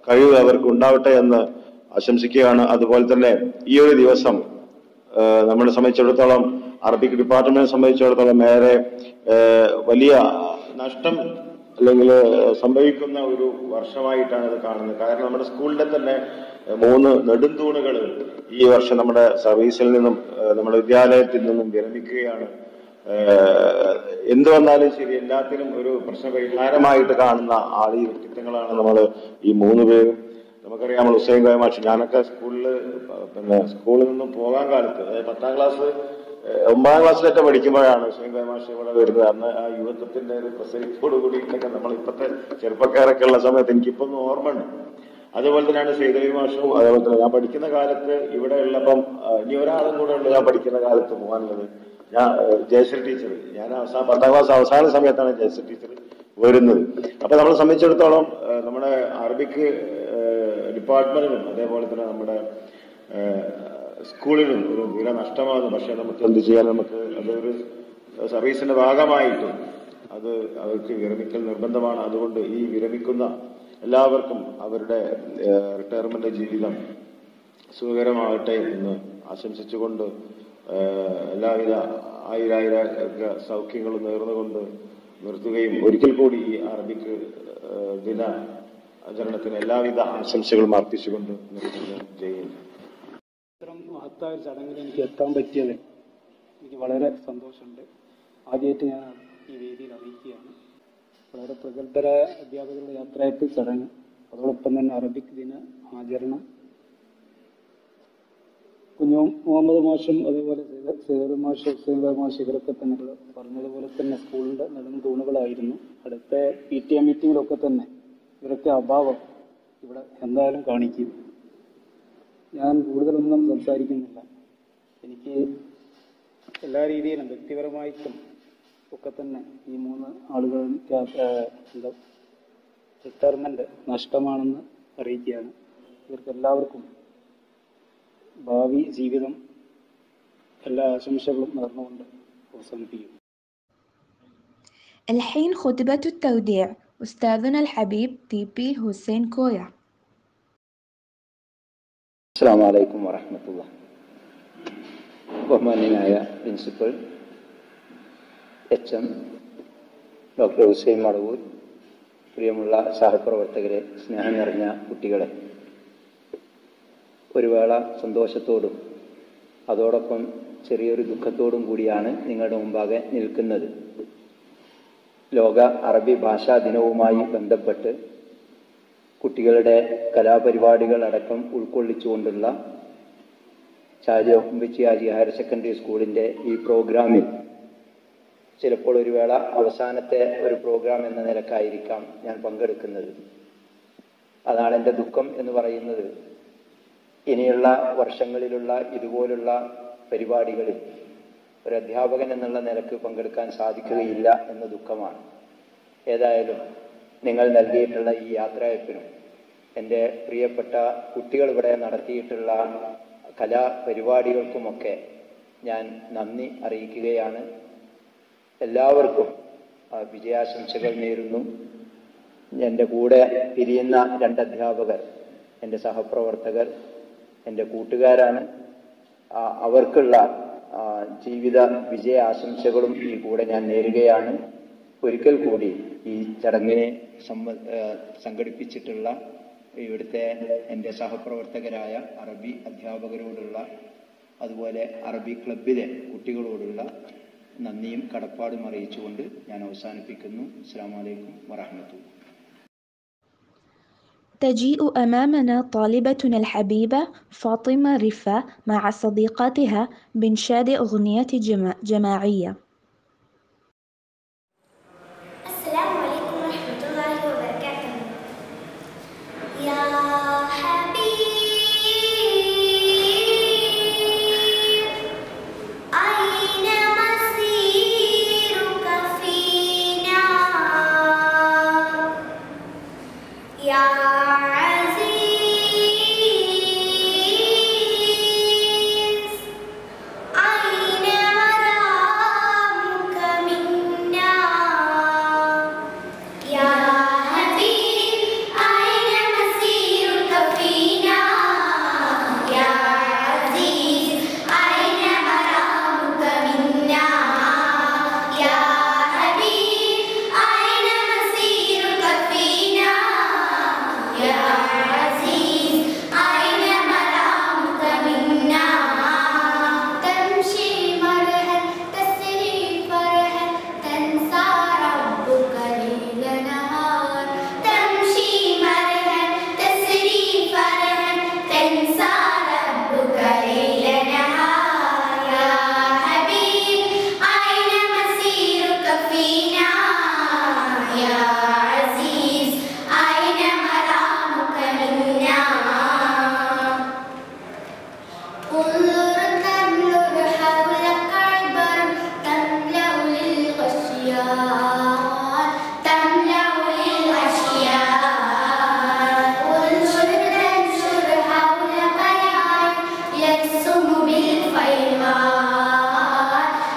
കഴിവ് അവർക്ക് ഉണ്ടാവട്ടെ എന്ന് ആശംസിക്കുകയാണ്. അതുപോലെ തന്നെ ഈ ഒരു ദിവസം നമ്മളെ സംബന്ധിച്ചിടത്തോളം അറബിക് ഡിപ്പാർട്ട്മെന്റ് സംബന്ധിച്ചിടത്തോളം ഏറെ വലിയ നഷ്ടം അല്ലെങ്കിൽ സംഭവിക്കുന്ന ഒരു വർഷമായിട്ടാണ് ഇത് കാണുന്നത്. കാരണം നമ്മുടെ സ്കൂളിന്റെ തന്നെ മൂന്ന് നെടുന്തൂണുകൾ ഈ വർഷം നമ്മുടെ സർവീസിൽ നിന്നും നമ്മുടെ വിദ്യാലയത്തിൽ നിന്നും വിരമിക്കുകയാണ്. എന്ത് വന്നാലും ശരി എല്ലാത്തിനും ഒരു പ്രശ്നപരിഹാരമായിട്ട് കാണുന്ന ആളി വ്യക്തിത്വങ്ങളാണ് നമ്മൾ ഈ മൂന്ന് പേരും. നമുക്കറിയാം ഹുസൈൻ കോയ മാഷ്. ഞാനൊക്കെ സ്കൂളിൽ പിന്നെ സ്കൂളിൽ നിന്നും പോകാൻ കാലത്ത് അതായത് പത്താം ക്ലാസ് ഒമ്പതാം ക്ലാസ്സിലൊക്കെ പഠിക്കുമ്പോഴാണ് മാഷ് ഇവിടെ വരുന്നത്. അന്ന് ആ യുവത്വത്തിന്റെ ഒരു പ്രസരിപ്പോട് കൂടിയിട്ടൊക്കെ നമ്മൾ ഇപ്പോഴത്തെ ചെറുപ്പക്കാരൊക്കെ ഉള്ള സമയത്ത് എനിക്കിപ്പോ ഒന്ന് ഓർമ്മയുണ്ട്. അതുപോലെ തന്നെയാണ് ശ്രീദേവി മാഷും അതേപോലെ തന്നെ ഞാൻ പഠിക്കുന്ന കാലത്ത് ഇവിടെ ഉള്ളപ്പം ഇനി ഒരാളും കൂടെ ഉണ്ട് ഞാൻ പഠിക്കുന്ന കാലത്ത് പോകാനുള്ളത്. ഞാൻ ജയശ്രീ ടീച്ചർ. ഞാൻ അവസാന പത്താം ക്ലാസ് അവസാന സമയത്താണ് ജയശ്രീ ടീച്ചർ വരുന്നത്. അപ്പൊ നമ്മളെ സംബന്ധിച്ചിടത്തോളം നമ്മുടെ അറബിക്ക് ഡിപ്പാർട്ട്മെന്റിനും അതേപോലെ തന്നെ നമ്മുടെ സ്കൂളിനും ഒരു വില നഷ്ടമാകുന്നു. പക്ഷെ നമുക്ക് എന്ത് ചെയ്യാൻ നമുക്ക് അതൊരു സർവീസിന്റെ ഭാഗമായിട്ടും അത് അവർക്ക് വിരമിക്കൽ നിർബന്ധമാണ്. അതുകൊണ്ട് ഈ വിരമിക്കുന്ന എല്ലാവർക്കും അവരുടെ റിട്ടയർമെന്റ് ജീവിതം സുഖകരമാകട്ടെ എന്ന് ആശംസിച്ചുകൊണ്ട് എല്ലാവിധ ആയിരായിരം സൗഖ്യങ്ങളും നേർന്നുകൊണ്ട് നിർത്തുകയും ഒരിക്കൽ കൂടി ഈ അറബിക് ദിന ആചരണത്തിന് എല്ലാവിധ ആശംസകളും അർപ്പിച്ചുകൊണ്ട് നിർത്തുകയും ചെയ്യുന്നു മഹത്തായ ഒരു ചടങ്ങിൽ എനിക്ക് എത്താൻ പറ്റിയത് എനിക്ക് വളരെ സന്തോഷമുണ്ട്. ആദ്യമായിട്ട് ഞാൻ ഈ വേദിയിൽ അറിയിക്കുകയാണ്. വളരെ പ്രഗത്ഭരായ അധ്യാപകരുടെ യാത്രയപ്പ് ചടങ്ങ്. അതോടൊപ്പം തന്നെ അറബിക് ദിന ആചരണം. കുഞ്ഞു മുഹമ്മദ് മാഷും അതേപോലെ സേദ് മാഷ് ഇവരൊക്കെ തന്നെ പറഞ്ഞതുപോലെ തന്നെ സ്കൂളിന്റെ നെടും തൂണുകളായിരുന്നു. അടുത്ത പി ടി എ മീറ്റിങ്ങിലൊക്കെ തന്നെ ഇവരൊക്കെ അഭാവം ഇവിടെ എന്തായാലും കാണിക്കും. ഞാൻ കൂടുതലൊന്നും സംസാരിക്കുന്നില്ല എനിക്ക് എല്ലാ രീതിയിലും വ്യക്തിപരമായിട്ടും ഒക്കെ തന്നെ ഈ മൂന്ന് ആളുകളും എന്താ റിട്ടയർമെന്റ് നഷ്ടമാണെന്ന് അറിയിക്കുകയാണ് ഇവർക്ക് എല്ലാവർക്കും ഭാവി ജീവിതം എല്ലാ ആശംസകളും നേർന്നുകൊണ്ട് അവസാനിപ്പിക്കും الحين خطبة التوديع أستاذنا الحبيب تي بي حسين كويا അസ്സാം വലൈക്കും വറഹമത്തുള്ള ബഹുമാന്യനായ principal H M doctor Hussain Madavoor പ്രിയമുള്ള സഹപ്രവർത്തകരെ സ്നേഹം നിറഞ്ഞ കുട്ടികളെ ഒരു വേള സന്തോഷത്തോടും അതോടൊപ്പം ചെറിയൊരു ദുഃഖത്തോടും കൂടിയാണ് നിങ്ങളുടെ മുമ്പാകെ നിൽക്കുന്നത്. ലോക അറബി ഭാഷാ ദിനവുമായി ബന്ധപ്പെട്ട് കുട്ടികളുടെ കലാപരിപാടികൾ അടക്കം ഉൾക്കൊള്ളിച്ചുകൊണ്ടുള്ള ചാരിയ കുമ്പിച്ചിയാജി ഹയർ സെക്കൻഡറി സ്കൂളിന്റെ ഈ പ്രോഗ്രാമിൽ ചിലപ്പോൾ ഒരു വേള അവസാനത്തെ ഒരു പ്രോഗ്രാം എന്ന നിലക്കായിരിക്കാം ഞാൻ പങ്കെടുക്കുന്നത്. അതാണ് എന്റെ ദുഃഖം എന്ന് പറയുന്നത്. ഇനിയുള്ള വർഷങ്ങളിലുള്ള ഇതുപോലുള്ള പരിപാടികളിൽ ഒരു അധ്യാപകൻ എന്നുള്ള നിലയ്ക്ക് പങ്കെടുക്കാൻ സാധിക്കുകയില്ല എന്ന ദുഃഖമാണ്. ഏതായാലും നിങ്ങൾ നൽകിയിട്ടുള്ള ഈ യാത്രയപ്പിനും എന്റെ പ്രിയപ്പെട്ട കുട്ടികൾ ഇവിടെ നടത്തിയിട്ടുള്ള കലാപരിപാടികൾക്കുമൊക്കെ ഞാൻ നന്ദി അറിയിക്കുകയാണ്. എല്ലാവർക്കും വിജയാശംസകൾ നേരുന്നു. എന്റെ കൂടെ പിരിയുന്ന രണ്ട് അധ്യാപകർ എന്റെ സഹപ്രവർത്തകർ എന്റെ കൂട്ടുകാരാണ്. അവർക്കുള്ള ജീവിത വിജയ ആശംസകളും ഈ കൂടെ ഞാൻ നേരുകയാണ്. ഒരിക്കൽ കൂടി ഈ ചടങ്ങിനെ സമ്മ ആ, സംഘടിപ്പിച്ചിട്ടുള്ള ഇവിടുത്തെ എൻ്റെ സഹപ്രവർത്തകരായ അറബി അധ്യാപകരോടുള്ള അതുപോലെ അറബി ക്ലബിലെ കുട്ടികളോടുള്ള നന്ദിയും കടപ്പാടും അറിയിച്ചുകൊണ്ട് ഞാൻ അവസാനിപ്പിക്കുന്നു അസ്സാം വലൈക്കും വറഹമത്തുള്ള تجيء أمامنا طالبتنا الحبيبة فاطمة رفا مع صديقاتها بإنشاد أغنية جما- جماعية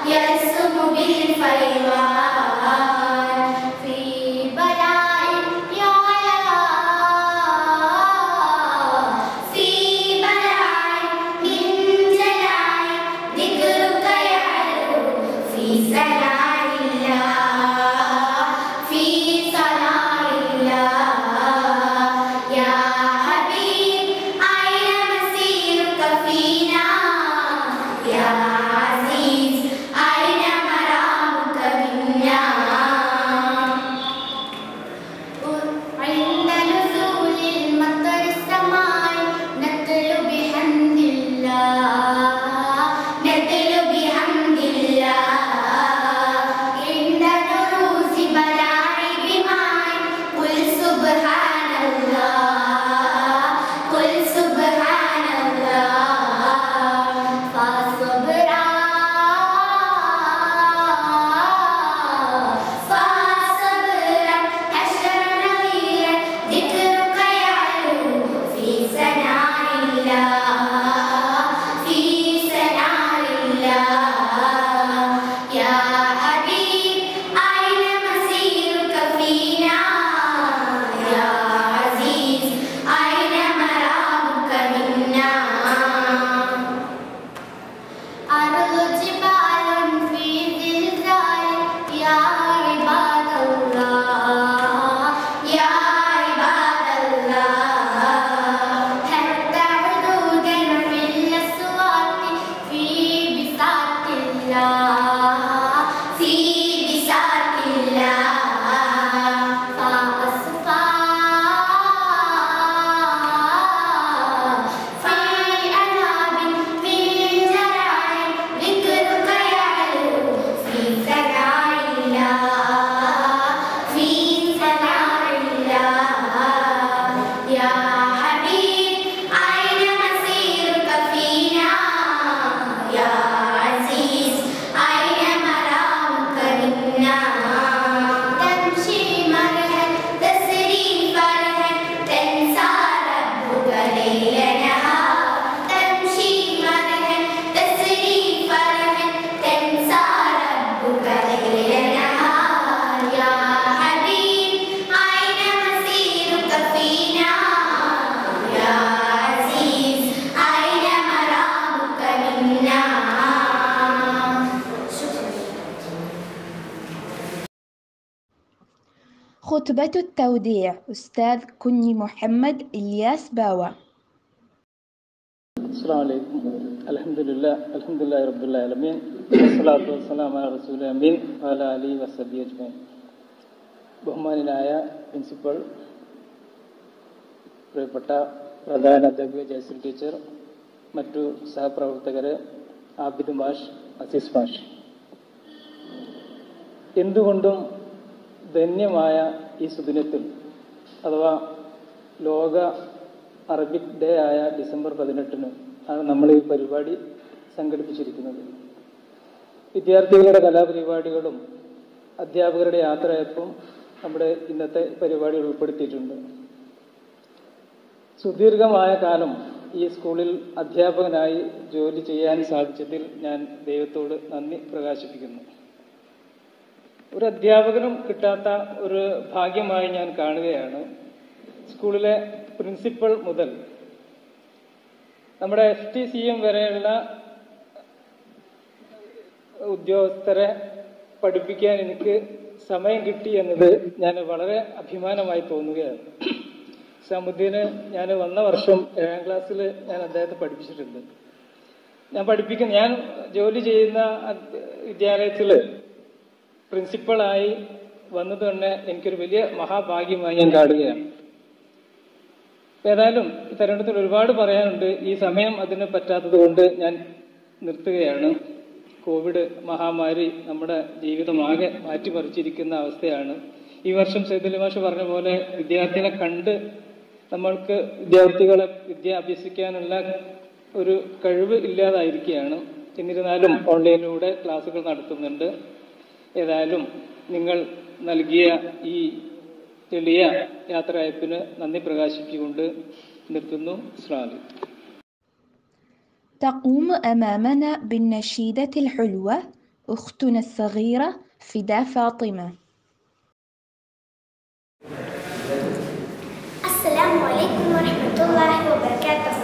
Yes, so mobile in uh, خطبة التوديع أستاذ كني محمد إلياس باوة السلام عليكم الحمد لله الحمد لله رب العالمين والصلاة والسلام على رسول الأمين وعلى آله وصحبه أجمعين ബഹുമാനായ പ്രിൻസിപ്പൽ പ്രിയപ്പെട്ട പ്രധാന അധ്യാപിക ജയശ്രീ ടീച്ചർ മറ്റു സഹപ്രവർത്തകർ ആബിദ് മാഷ് അസീസ് മാഷ് എന്തുകൊണ്ടും ധന്യമായ ഈ സുദിനത്തിൽ അഥവാ ലോക അറബിക് ഡേ ആയ ഡിസംബർ പതിനെട്ടിന് ആണ് നമ്മൾ ഈ പരിപാടി സംഘടിപ്പിച്ചിരിക്കുന്നത്. വിദ്യാർത്ഥികളുടെ കലാപരിപാടികളും അധ്യാപകരുടെ യാത്രയപ്പും നമ്മുടെ ഇന്നത്തെ പരിപാടിയിൽ ഉൾപ്പെടുത്തിയിട്ടുണ്ട്. സുദീർഘമായ കാലം ഈ സ്കൂളിൽ അധ്യാപകനായി ജോലി ചെയ്യാൻ സാധിച്ചതിൽ ഞാൻ ദൈവത്തോട് നന്ദി പ്രകാശിപ്പിക്കുന്നു. ഒരു അധ്യാപകനും കിട്ടാത്ത ഒരു ഭാഗ്യമായി ഞാൻ കാണുകയാണ്. സ്കൂളിലെ പ്രിൻസിപ്പൽ മുതൽ നമ്മുടെ എസ് ടി സി എം വരെയുള്ള ഉദ്യോഗസ്ഥരെ പഠിപ്പിക്കാൻ എനിക്ക് സമയം കിട്ടി എന്നത് ഞാൻ വളരെ അഭിമാനമായി തോന്നുകയാണ്. സമുദ്ദീന് ഞാൻ വന്ന വർഷം ഏഴാം ക്ലാസ്സിൽ ഞാൻ അദ്ദേഹത്തെ പഠിപ്പിച്ചിട്ടുണ്ട്. ഞാൻ പഠിപ്പിക്കുന്ന ഞാൻ ജോലി ചെയ്യുന്ന വിദ്യാലയത്തിൽ പ്രിൻസിപ്പളായി വന്നത് തന്നെ എനിക്കൊരു വലിയ മഹാഭാഗ്യമായി ഞാൻ കാണുകയാണ്. ഏതായാലും തെരഞ്ഞെടുപ്പിൽ ഒരുപാട് പറയാനുണ്ട്. ഈ സമയം അതിന് പറ്റാത്തത് കൊണ്ട് ഞാൻ നിർത്തുകയാണ്. കോവിഡ് മഹാമാരി നമ്മുടെ ജീവിതമാകെ മാറ്റിമറിച്ചിരിക്കുന്ന അവസ്ഥയാണ്. ഈ വർഷം സൈദുലി മാഷ് പറഞ്ഞ പോലെ വിദ്യാർത്ഥികളെ കണ്ട് നമ്മൾക്ക് വിദ്യാർത്ഥികളെ വിദ്യ അഭ്യസിക്കാനുള്ള ഒരു കഴിവ് ഇല്ലാതായിരിക്കുകയാണ്. എന്നിരുന്നാലും ഓൺലൈനിലൂടെ ക്ലാസ്സുകൾ നടത്തുന്നുണ്ട്. ഏതായാലും നിങ്ങൾ നൽകിയ ഈ എളിയ യാത്രയപ്പിന് നന്ദി പ്രകാശിപ്പിച്ചുകൊണ്ട് നിർത്തുന്നു സ്ലാമി تقوم أمامنا بالنشيدة الحلوة أختنا الصغيرة فدا فاطمة السلام عليكم ورحمة الله وبركاته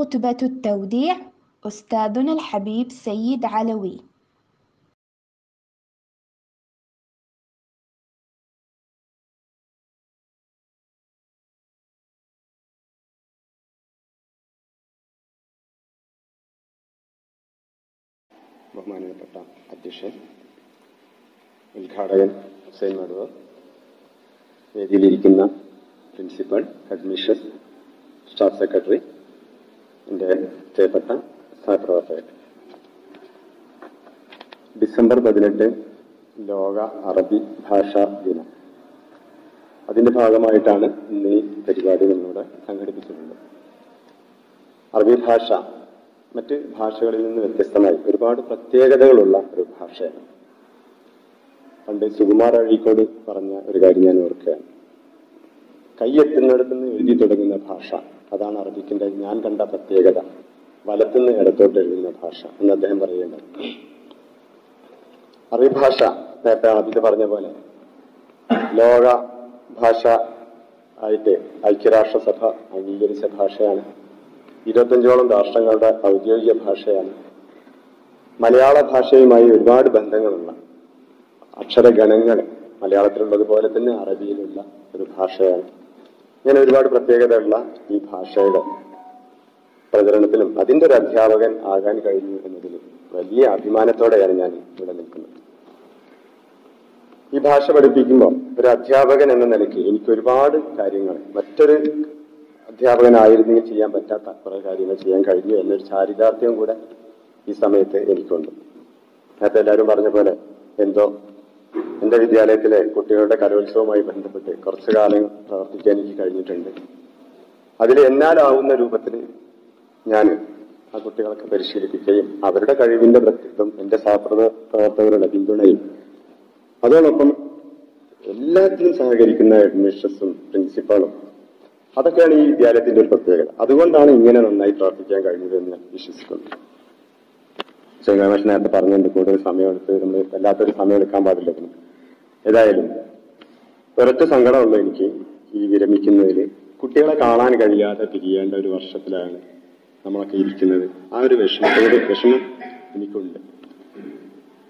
خطبة التوديع أستاذنا الحبيب سيد علوي ബഹുമാനപ്പെട്ട അധ്യക്ഷൻ ഉദ്ഘാടകൻ ഹുസൈൻ മടുവർ വേദിയിലിരിക്കുന്ന പ്രിൻസിപ്പൽ അഡ്മിഷൻ സ്റ്റാഫ് സെക്രട്ടറി എന്റെ പ്രിയപ്പെട്ട സഹപ്രവർത്തകർ. ഡിസംബർ പതിനെട്ട് ലോക അറബി ഭാഷാ ദിനം. അതിന്റെ ഭാഗമായിട്ടാണ് ഇന്ന് ഈ പരിപാടി നമ്മളിവിടെ സംഘടിപ്പിച്ചിട്ടുള്ളത്. അറബി ഭാഷ മറ്റ് ഭാഷകളിൽ നിന്ന് വ്യത്യസ്തമായി ഒരുപാട് പ്രത്യേകതകളുള്ള ഒരു ഭാഷയാണ്. പണ്ട് സുകുമാർ അഴീക്കോട് പറഞ്ഞ ഒരു കാര്യം ഞാൻ ഓർക്കുകയാണ്. കൈയെത്തുന്നിടത്ത് നിന്ന് എഴുതി തുടങ്ങുന്ന ഭാഷ. അതാണ് അറബിക്കിന്റെ ഞാൻ കണ്ട പ്രത്യേകത. വലത്തുനിന്ന് ഇടത്തോട്ട് എഴുതുന്ന ഭാഷ എന്ന് അദ്ദേഹം പറയുന്നത്. അറബി ഭാഷ നേരത്തെ അറബിക്ക് പറഞ്ഞ പോലെ ലോക ഭാഷ ആയിട്ട് ഐക്യരാഷ്ട്രസഭ അംഗീകരിച്ച ഭാഷയാണ്. ഇരുപത്തഞ്ചോളം രാഷ്ട്രങ്ങളുടെ ഔദ്യോഗിക ഭാഷയാണ്. മലയാള ഭാഷയുമായി ഒരുപാട് ബന്ധങ്ങളുള്ള അക്ഷരഗണങ്ങൾ മലയാളത്തിലുള്ളതുപോലെ തന്നെ അറബിയിലുള്ള ഒരു ഭാഷയാണ്. ഇങ്ങനെ ഒരുപാട് പ്രത്യേകതയുള്ള ഈ ഭാഷയുടെ പ്രചരണത്തിലും അതിന്റെ ഒരു അധ്യാപകൻ ആകാൻ കഴിഞ്ഞു എന്നതിൽ വലിയ അഭിമാനത്തോടെയാണ് ഞാൻ ഇവിടെ നിൽക്കുന്നത്. ഈ ഭാഷ പഠിപ്പിക്കുമ്പോൾ ഒരു അധ്യാപകൻ എന്ന നിലയ്ക്ക് എനിക്ക് ഒരുപാട് കാര്യങ്ങൾ മറ്റൊരു അധ്യാപകനായിരുന്നെങ്കിൽ ചെയ്യാൻ പറ്റാത്ത കുറെ കാര്യങ്ങൾ ചെയ്യാൻ കഴിഞ്ഞു എന്നൊരു ചാരിതാർത്ഥ്യം കൂടെ ഈ സമയത്ത് എനിക്കുണ്ട്. നേരത്തെ എല്ലാവരും പറഞ്ഞ പോലെ എന്തോ എന്റെ വിദ്യാലയത്തിലെ കുട്ടികളുടെ കലോത്സവവുമായി ബന്ധപ്പെട്ട് കുറച്ചു കാലം പ്രവർത്തിക്കാൻ എനിക്ക് കഴിഞ്ഞിട്ടുണ്ട്. അതിൽ എന്നാലാവുന്ന രൂപത്തിൽ ഞാൻ ആ കുട്ടികളൊക്കെ പരിശീലിപ്പിക്കുകയും അവരുടെ കഴിവിന്റെ പ്രത്യേകം എന്റെ സഹപ്രവ പ്രവർത്തകരുടെ പിന്തുണയും അതോടൊപ്പം എല്ലാത്തിനും സഹകരിക്കുന്ന അഡ്മിനിസ്ട്രേഷനും പ്രിൻസിപ്പാളും അതൊക്കെയാണ് ഈ വിദ്യാലയത്തിന്റെ ഒരു പ്രത്യേകത. അതുകൊണ്ടാണ് ഇങ്ങനെ നന്നായി പ്രവർത്തിക്കാൻ കഴിഞ്ഞത് എന്ന് ഞാൻ വിശ്വസിക്കുന്നു ശ്രീകാമേഷ് നേരത്തെ പറഞ്ഞതിന്റെ കൂടുതൽ സമയമെടുത്ത് നമ്മൾ വല്ലാത്തൊരു സമയം എടുക്കാൻ പാടില്ല ഇതിന്. ഏതായാലും ഒരൊറ്റ സങ്കടമുള്ളൂ എനിക്ക് ഈ വിരമിക്കുന്നതിൽ കുട്ടികളെ കാണാൻ കഴിയാതെ പിരിയേണ്ട ഒരു വർഷത്തിലാണ് നമ്മളൊക്കെ ഇരിക്കുന്നത്. ആ ഒരു വിഷമത്തോട് വിഷമം എനിക്കുണ്ട്.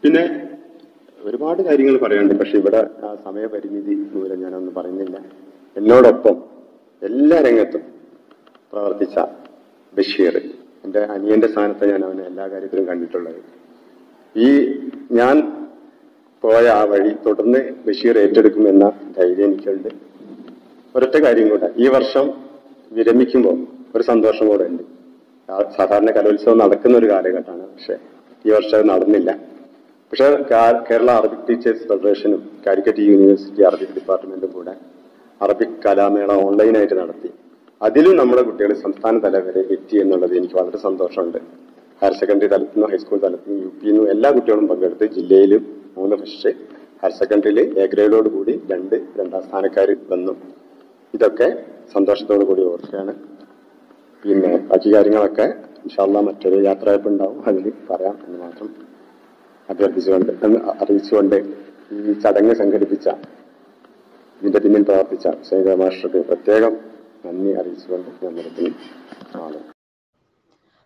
പിന്നെ ഒരുപാട് കാര്യങ്ങൾ പറയാനുണ്ട് പക്ഷെ ഇവിടെ ആ സമയപരിമിതി മൂലം ഞാനൊന്നും പറയുന്നില്ല. എന്നോടൊപ്പം എല്ലാ രംഗത്തും പ്രവർത്തിച്ച ബഷീർ. എന്റെ അനിയന്റെ സ്ഥാനത്ത് ഞാൻ അവനെ എല്ലാ കാര്യത്തിലും കണ്ടിട്ടുള്ളത്. ഈ ഞാൻ പോയ ആ വഴി തുടർന്ന് ബഷീർ ഏറ്റെടുക്കുമെന്ന ധൈര്യം എനിക്കുണ്ട്. ഒരൊറ്റ കാര്യം കൂടെ ഈ വർഷം വിരമിക്കുമ്പോൾ ഒരു സന്തോഷം കൂടെ ഉണ്ട്. സാധാരണ കലോത്സവം നടക്കുന്ന ഒരു കാലഘട്ടമാണ് പക്ഷെ ഈ വർഷം നടന്നില്ല. പക്ഷെ കേരള അറബിക് ടീച്ചേഴ്സ് ഫെഡറേഷനും കാലിക്കറ്റ് യൂണിവേഴ്സിറ്റി അറബിക് ഡിപ്പാർട്ട്മെന്റും കൂടെ അറബിക് കലാമേള ഓൺലൈനായിട്ട് നടത്തി. അതിലും നമ്മുടെ കുട്ടികൾ സംസ്ഥാന തലം വരെ എത്തി എന്നുള്ളത് എനിക്ക് വളരെ സന്തോഷമുണ്ട്. ഹയർ സെക്കൻഡറി തലത്തിൽ നിന്നും ഹൈസ്കൂൾ തലത്തിൽ നിന്നും യു പിയിൽ നിന്നും എല്ലാ കുട്ടികളും പങ്കെടുത്ത് ജില്ലയിലും മൂന്ന് ഫസ്റ്റ് ഹയർ സെക്കൻഡറിയിൽ എ ഗ്രേഡോട് കൂടി രണ്ട് രണ്ടാം സ്ഥാനക്കാർ വന്നു. ഇതൊക്കെ സന്തോഷത്തോടു കൂടി ഓർക്കുകയാണ്. പിന്നെ ബാക്കി കാര്യങ്ങളൊക്കെ ഇൻഷാല്ല മറ്റൊരു യാത്രയപ്പ് ഉണ്ടാവും അതിൽ പറയാം എന്ന് മാത്രം അഭ്യർത്ഥിച്ചുകൊണ്ട് അറിയിച്ചുകൊണ്ട് ഈ ചടങ്ങ് സംഘടിപ്പിച്ച ഇതിന്റെ പിന്നിൽ പ്രവർത്തിച്ച ശേഖര മാസ്റ്റർക്ക് പ്രത്യേകം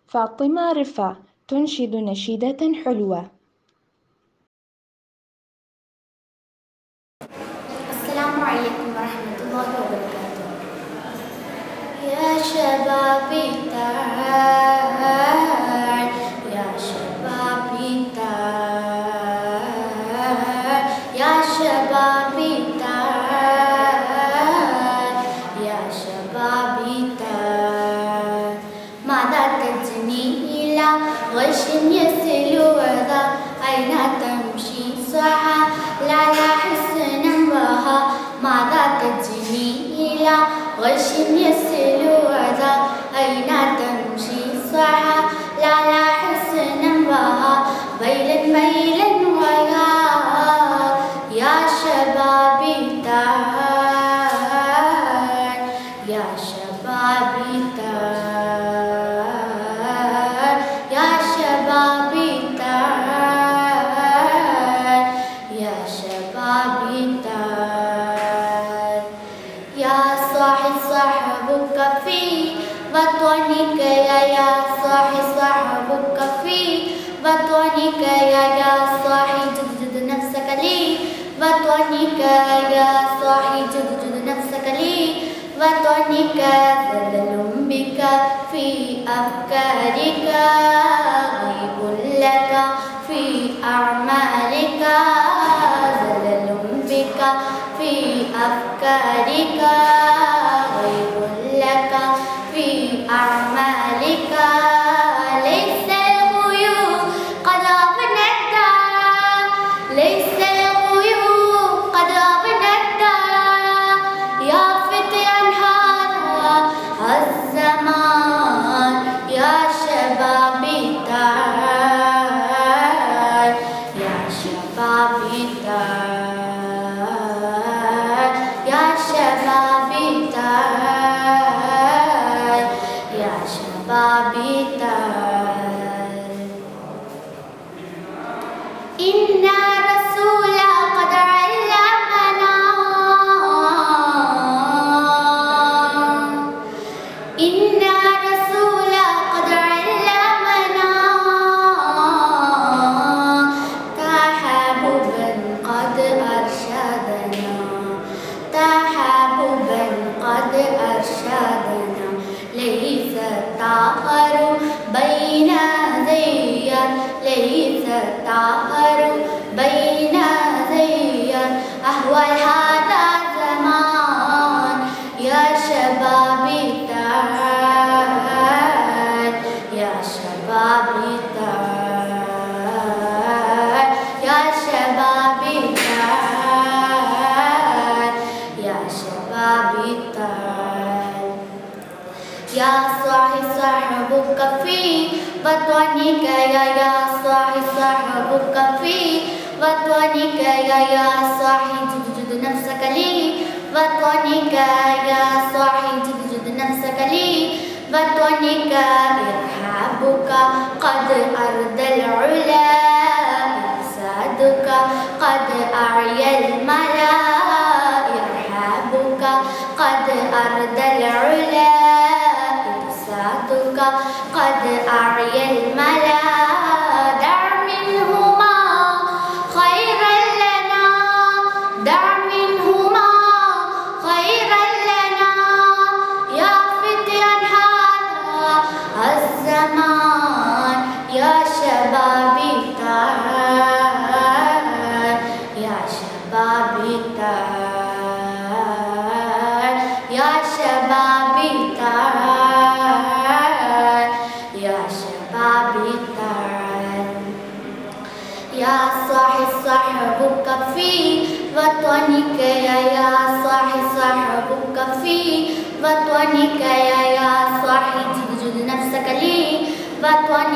فاطمة رفع تنشد نشيدة حلوة. السلام عليكم ورحمة الله وبركاته. يا شبابي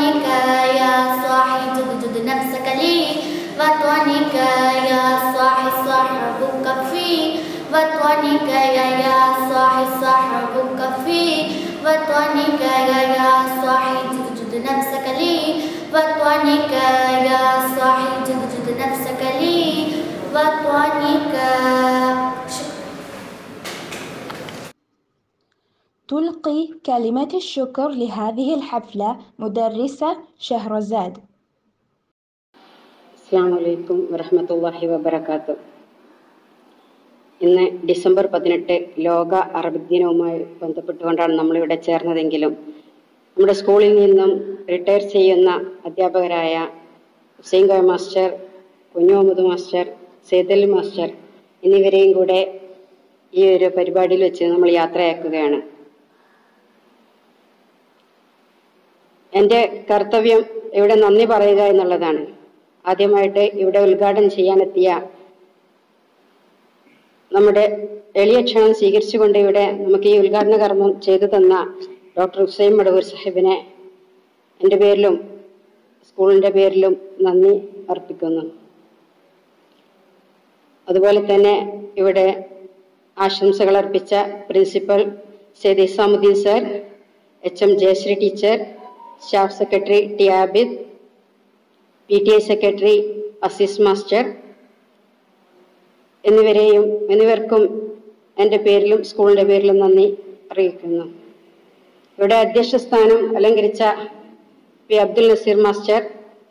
وطنك يا صاحي جد جد نفسك لي وطنك يا صاحي صاحبك في وطنك يا يا صاحي صاحبك في وطنك يا يا صاحي جد جد نفسك لي وطنك يا صاحي جد جد نفسك لي وطنك تلقي كلمة الشكر لهذه الحفلة مدرسة شهرزاد അസ്സാം വലൈക്കും വറഹമത്തല്ലാഹി വബർക്കാത്തു ഇന്ന് ഡിസംബർ പതിനെട്ട് ലോക അറബിക് ദിനവുമായി ബന്ധപ്പെട്ടുകൊണ്ടാണ് നമ്മളിവിടെ ചേർന്നതെങ്കിലും നമ്മുടെ സ്കൂളിൽ നിന്നും റിട്ടയർ ചെയ്യുന്ന അധ്യാപകരായ Hussain Koya master Kunju Muhammad master Sethali master എന്നിവരെയും കൂടെ ഈ ഒരു പരിപാടിയിൽ വെച്ച് നമ്മൾ യാത്രയാക്കുകയാണ് എന്റെ കർത്തവ്യം ഇവിടെ നന്ദി പറയുക എന്നുള്ളതാണ്. ആദ്യമായിട്ട് ഇവിടെ ഉദ്ഘാടനം ചെയ്യാനെത്തിയ നമ്മുടെ എളിയ ക്ഷണം സ്വീകരിച്ചുകൊണ്ട് ഇവിടെ നമുക്ക് ഈ ഉദ്ഘാടന കർമ്മം ചെയ്തു തന്ന ഡോക്ടർ ഹുസൈൻ മടവൂർ സാഹിബിനെ എന്റെ പേരിലും സ്കൂളിന്റെ പേരിലും നന്ദി അർപ്പിക്കുന്നു. അതുപോലെ തന്നെ ഇവിടെ ആശംസകൾ അർപ്പിച്ച principal Syed Isamuddin sir H M Jayashree teacher staff secretary T Abid P T I secretary Aziz master എന്നിവരെയും എന്നിവർക്കും എന്റെ പേരിലും സ്കൂളിന്റെ പേരിലും നന്ദി അറിയിക്കുന്നു. ഇവിടെ അധ്യക്ഷ സ്ഥാനം അലങ്കരിച്ച പി. അബ്ദുൽ നസീർ മാസ്റ്റർ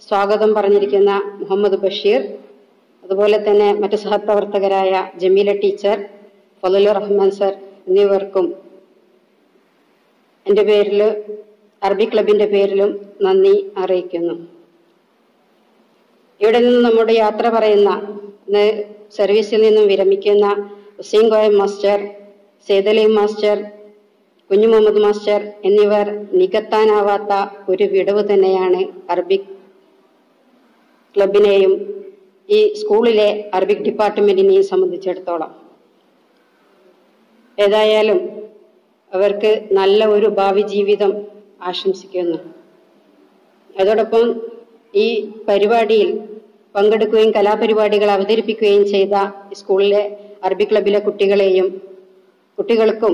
സ്വാഗതം പറഞ്ഞിരിക്കുന്ന മുഹമ്മദ് ബഷീർ അതുപോലെ തന്നെ മറ്റു സഹപ്രവർത്തകരായ ജമീല ടീച്ചർ ഫലുൽ റഹ്മാൻ സർ എന്നിവർക്കും എന്റെ പേരിൽ അറബി ക്ലബിന്റെ പേരിലും നന്ദി അറിയിക്കുന്നു. ഇവിടെ നിന്ന് നമ്മുടെ യാത്ര പറയുന്ന സർവീസിൽ നിന്നും വിരമിക്കുന്ന Hussain Koya master Sethali master Kunju Muhammad master എന്നിവർ നികത്താനാവാത്ത ഒരു വിടവ് തന്നെയാണ് അറബിക് ക്ലബിനെയും ഈ സ്കൂളിലെ അറബിക് ഡിപ്പാർട്ട്മെന്റിനെയും സംബന്ധിച്ചിടത്തോളം. ഏതായാലും അവർക്ക് നല്ല ഒരു ഭാവി ജീവിതം ആശംസിക്കുന്നു. അതോടൊപ്പം ഈ പരിപാടിയിൽ പങ്കെടുക്കുകയും കലാപരിപാടികൾ അവതരിപ്പിക്കുകയും ചെയ്ത സ്കൂളിലെ അറബി ക്ലബിലെ കുട്ടികളെയും കുട്ടികൾക്കും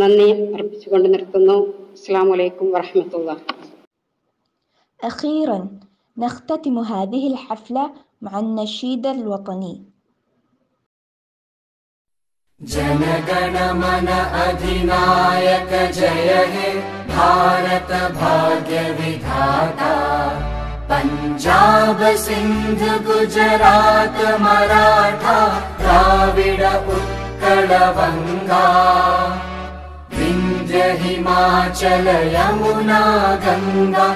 നന്ദി അർപ്പിച്ചുകൊണ്ട് നിർത്തുന്നു. അസ്സാം വലൈക്കും വറഹമത്തുള്ള أخيرا نختتم هذه الحفلة مع النشيد الوطني ജനഗണമന അധിനായക ജയ ഹേ भारत भाग्य विधाता पञ्जाब सिन्ध गुजरात मराठा द्राविड उत्कल वङ्गा विन्ध्य हिमाचल यमुना गङ्गा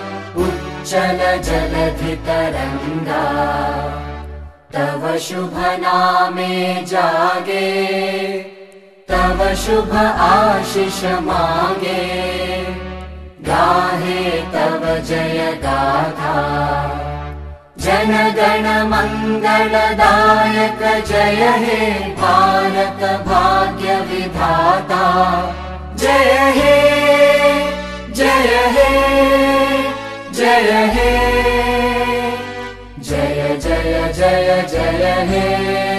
उच्चल जलधि तरङ्गा तव शुभ नामे जागे तव शुभ आशिष मागे गाहे तव जय जनगण मङ्गलदायक जय हे भारत भाग्य विधाता। जय हे जय हे जय हे। जय जय जय जय हे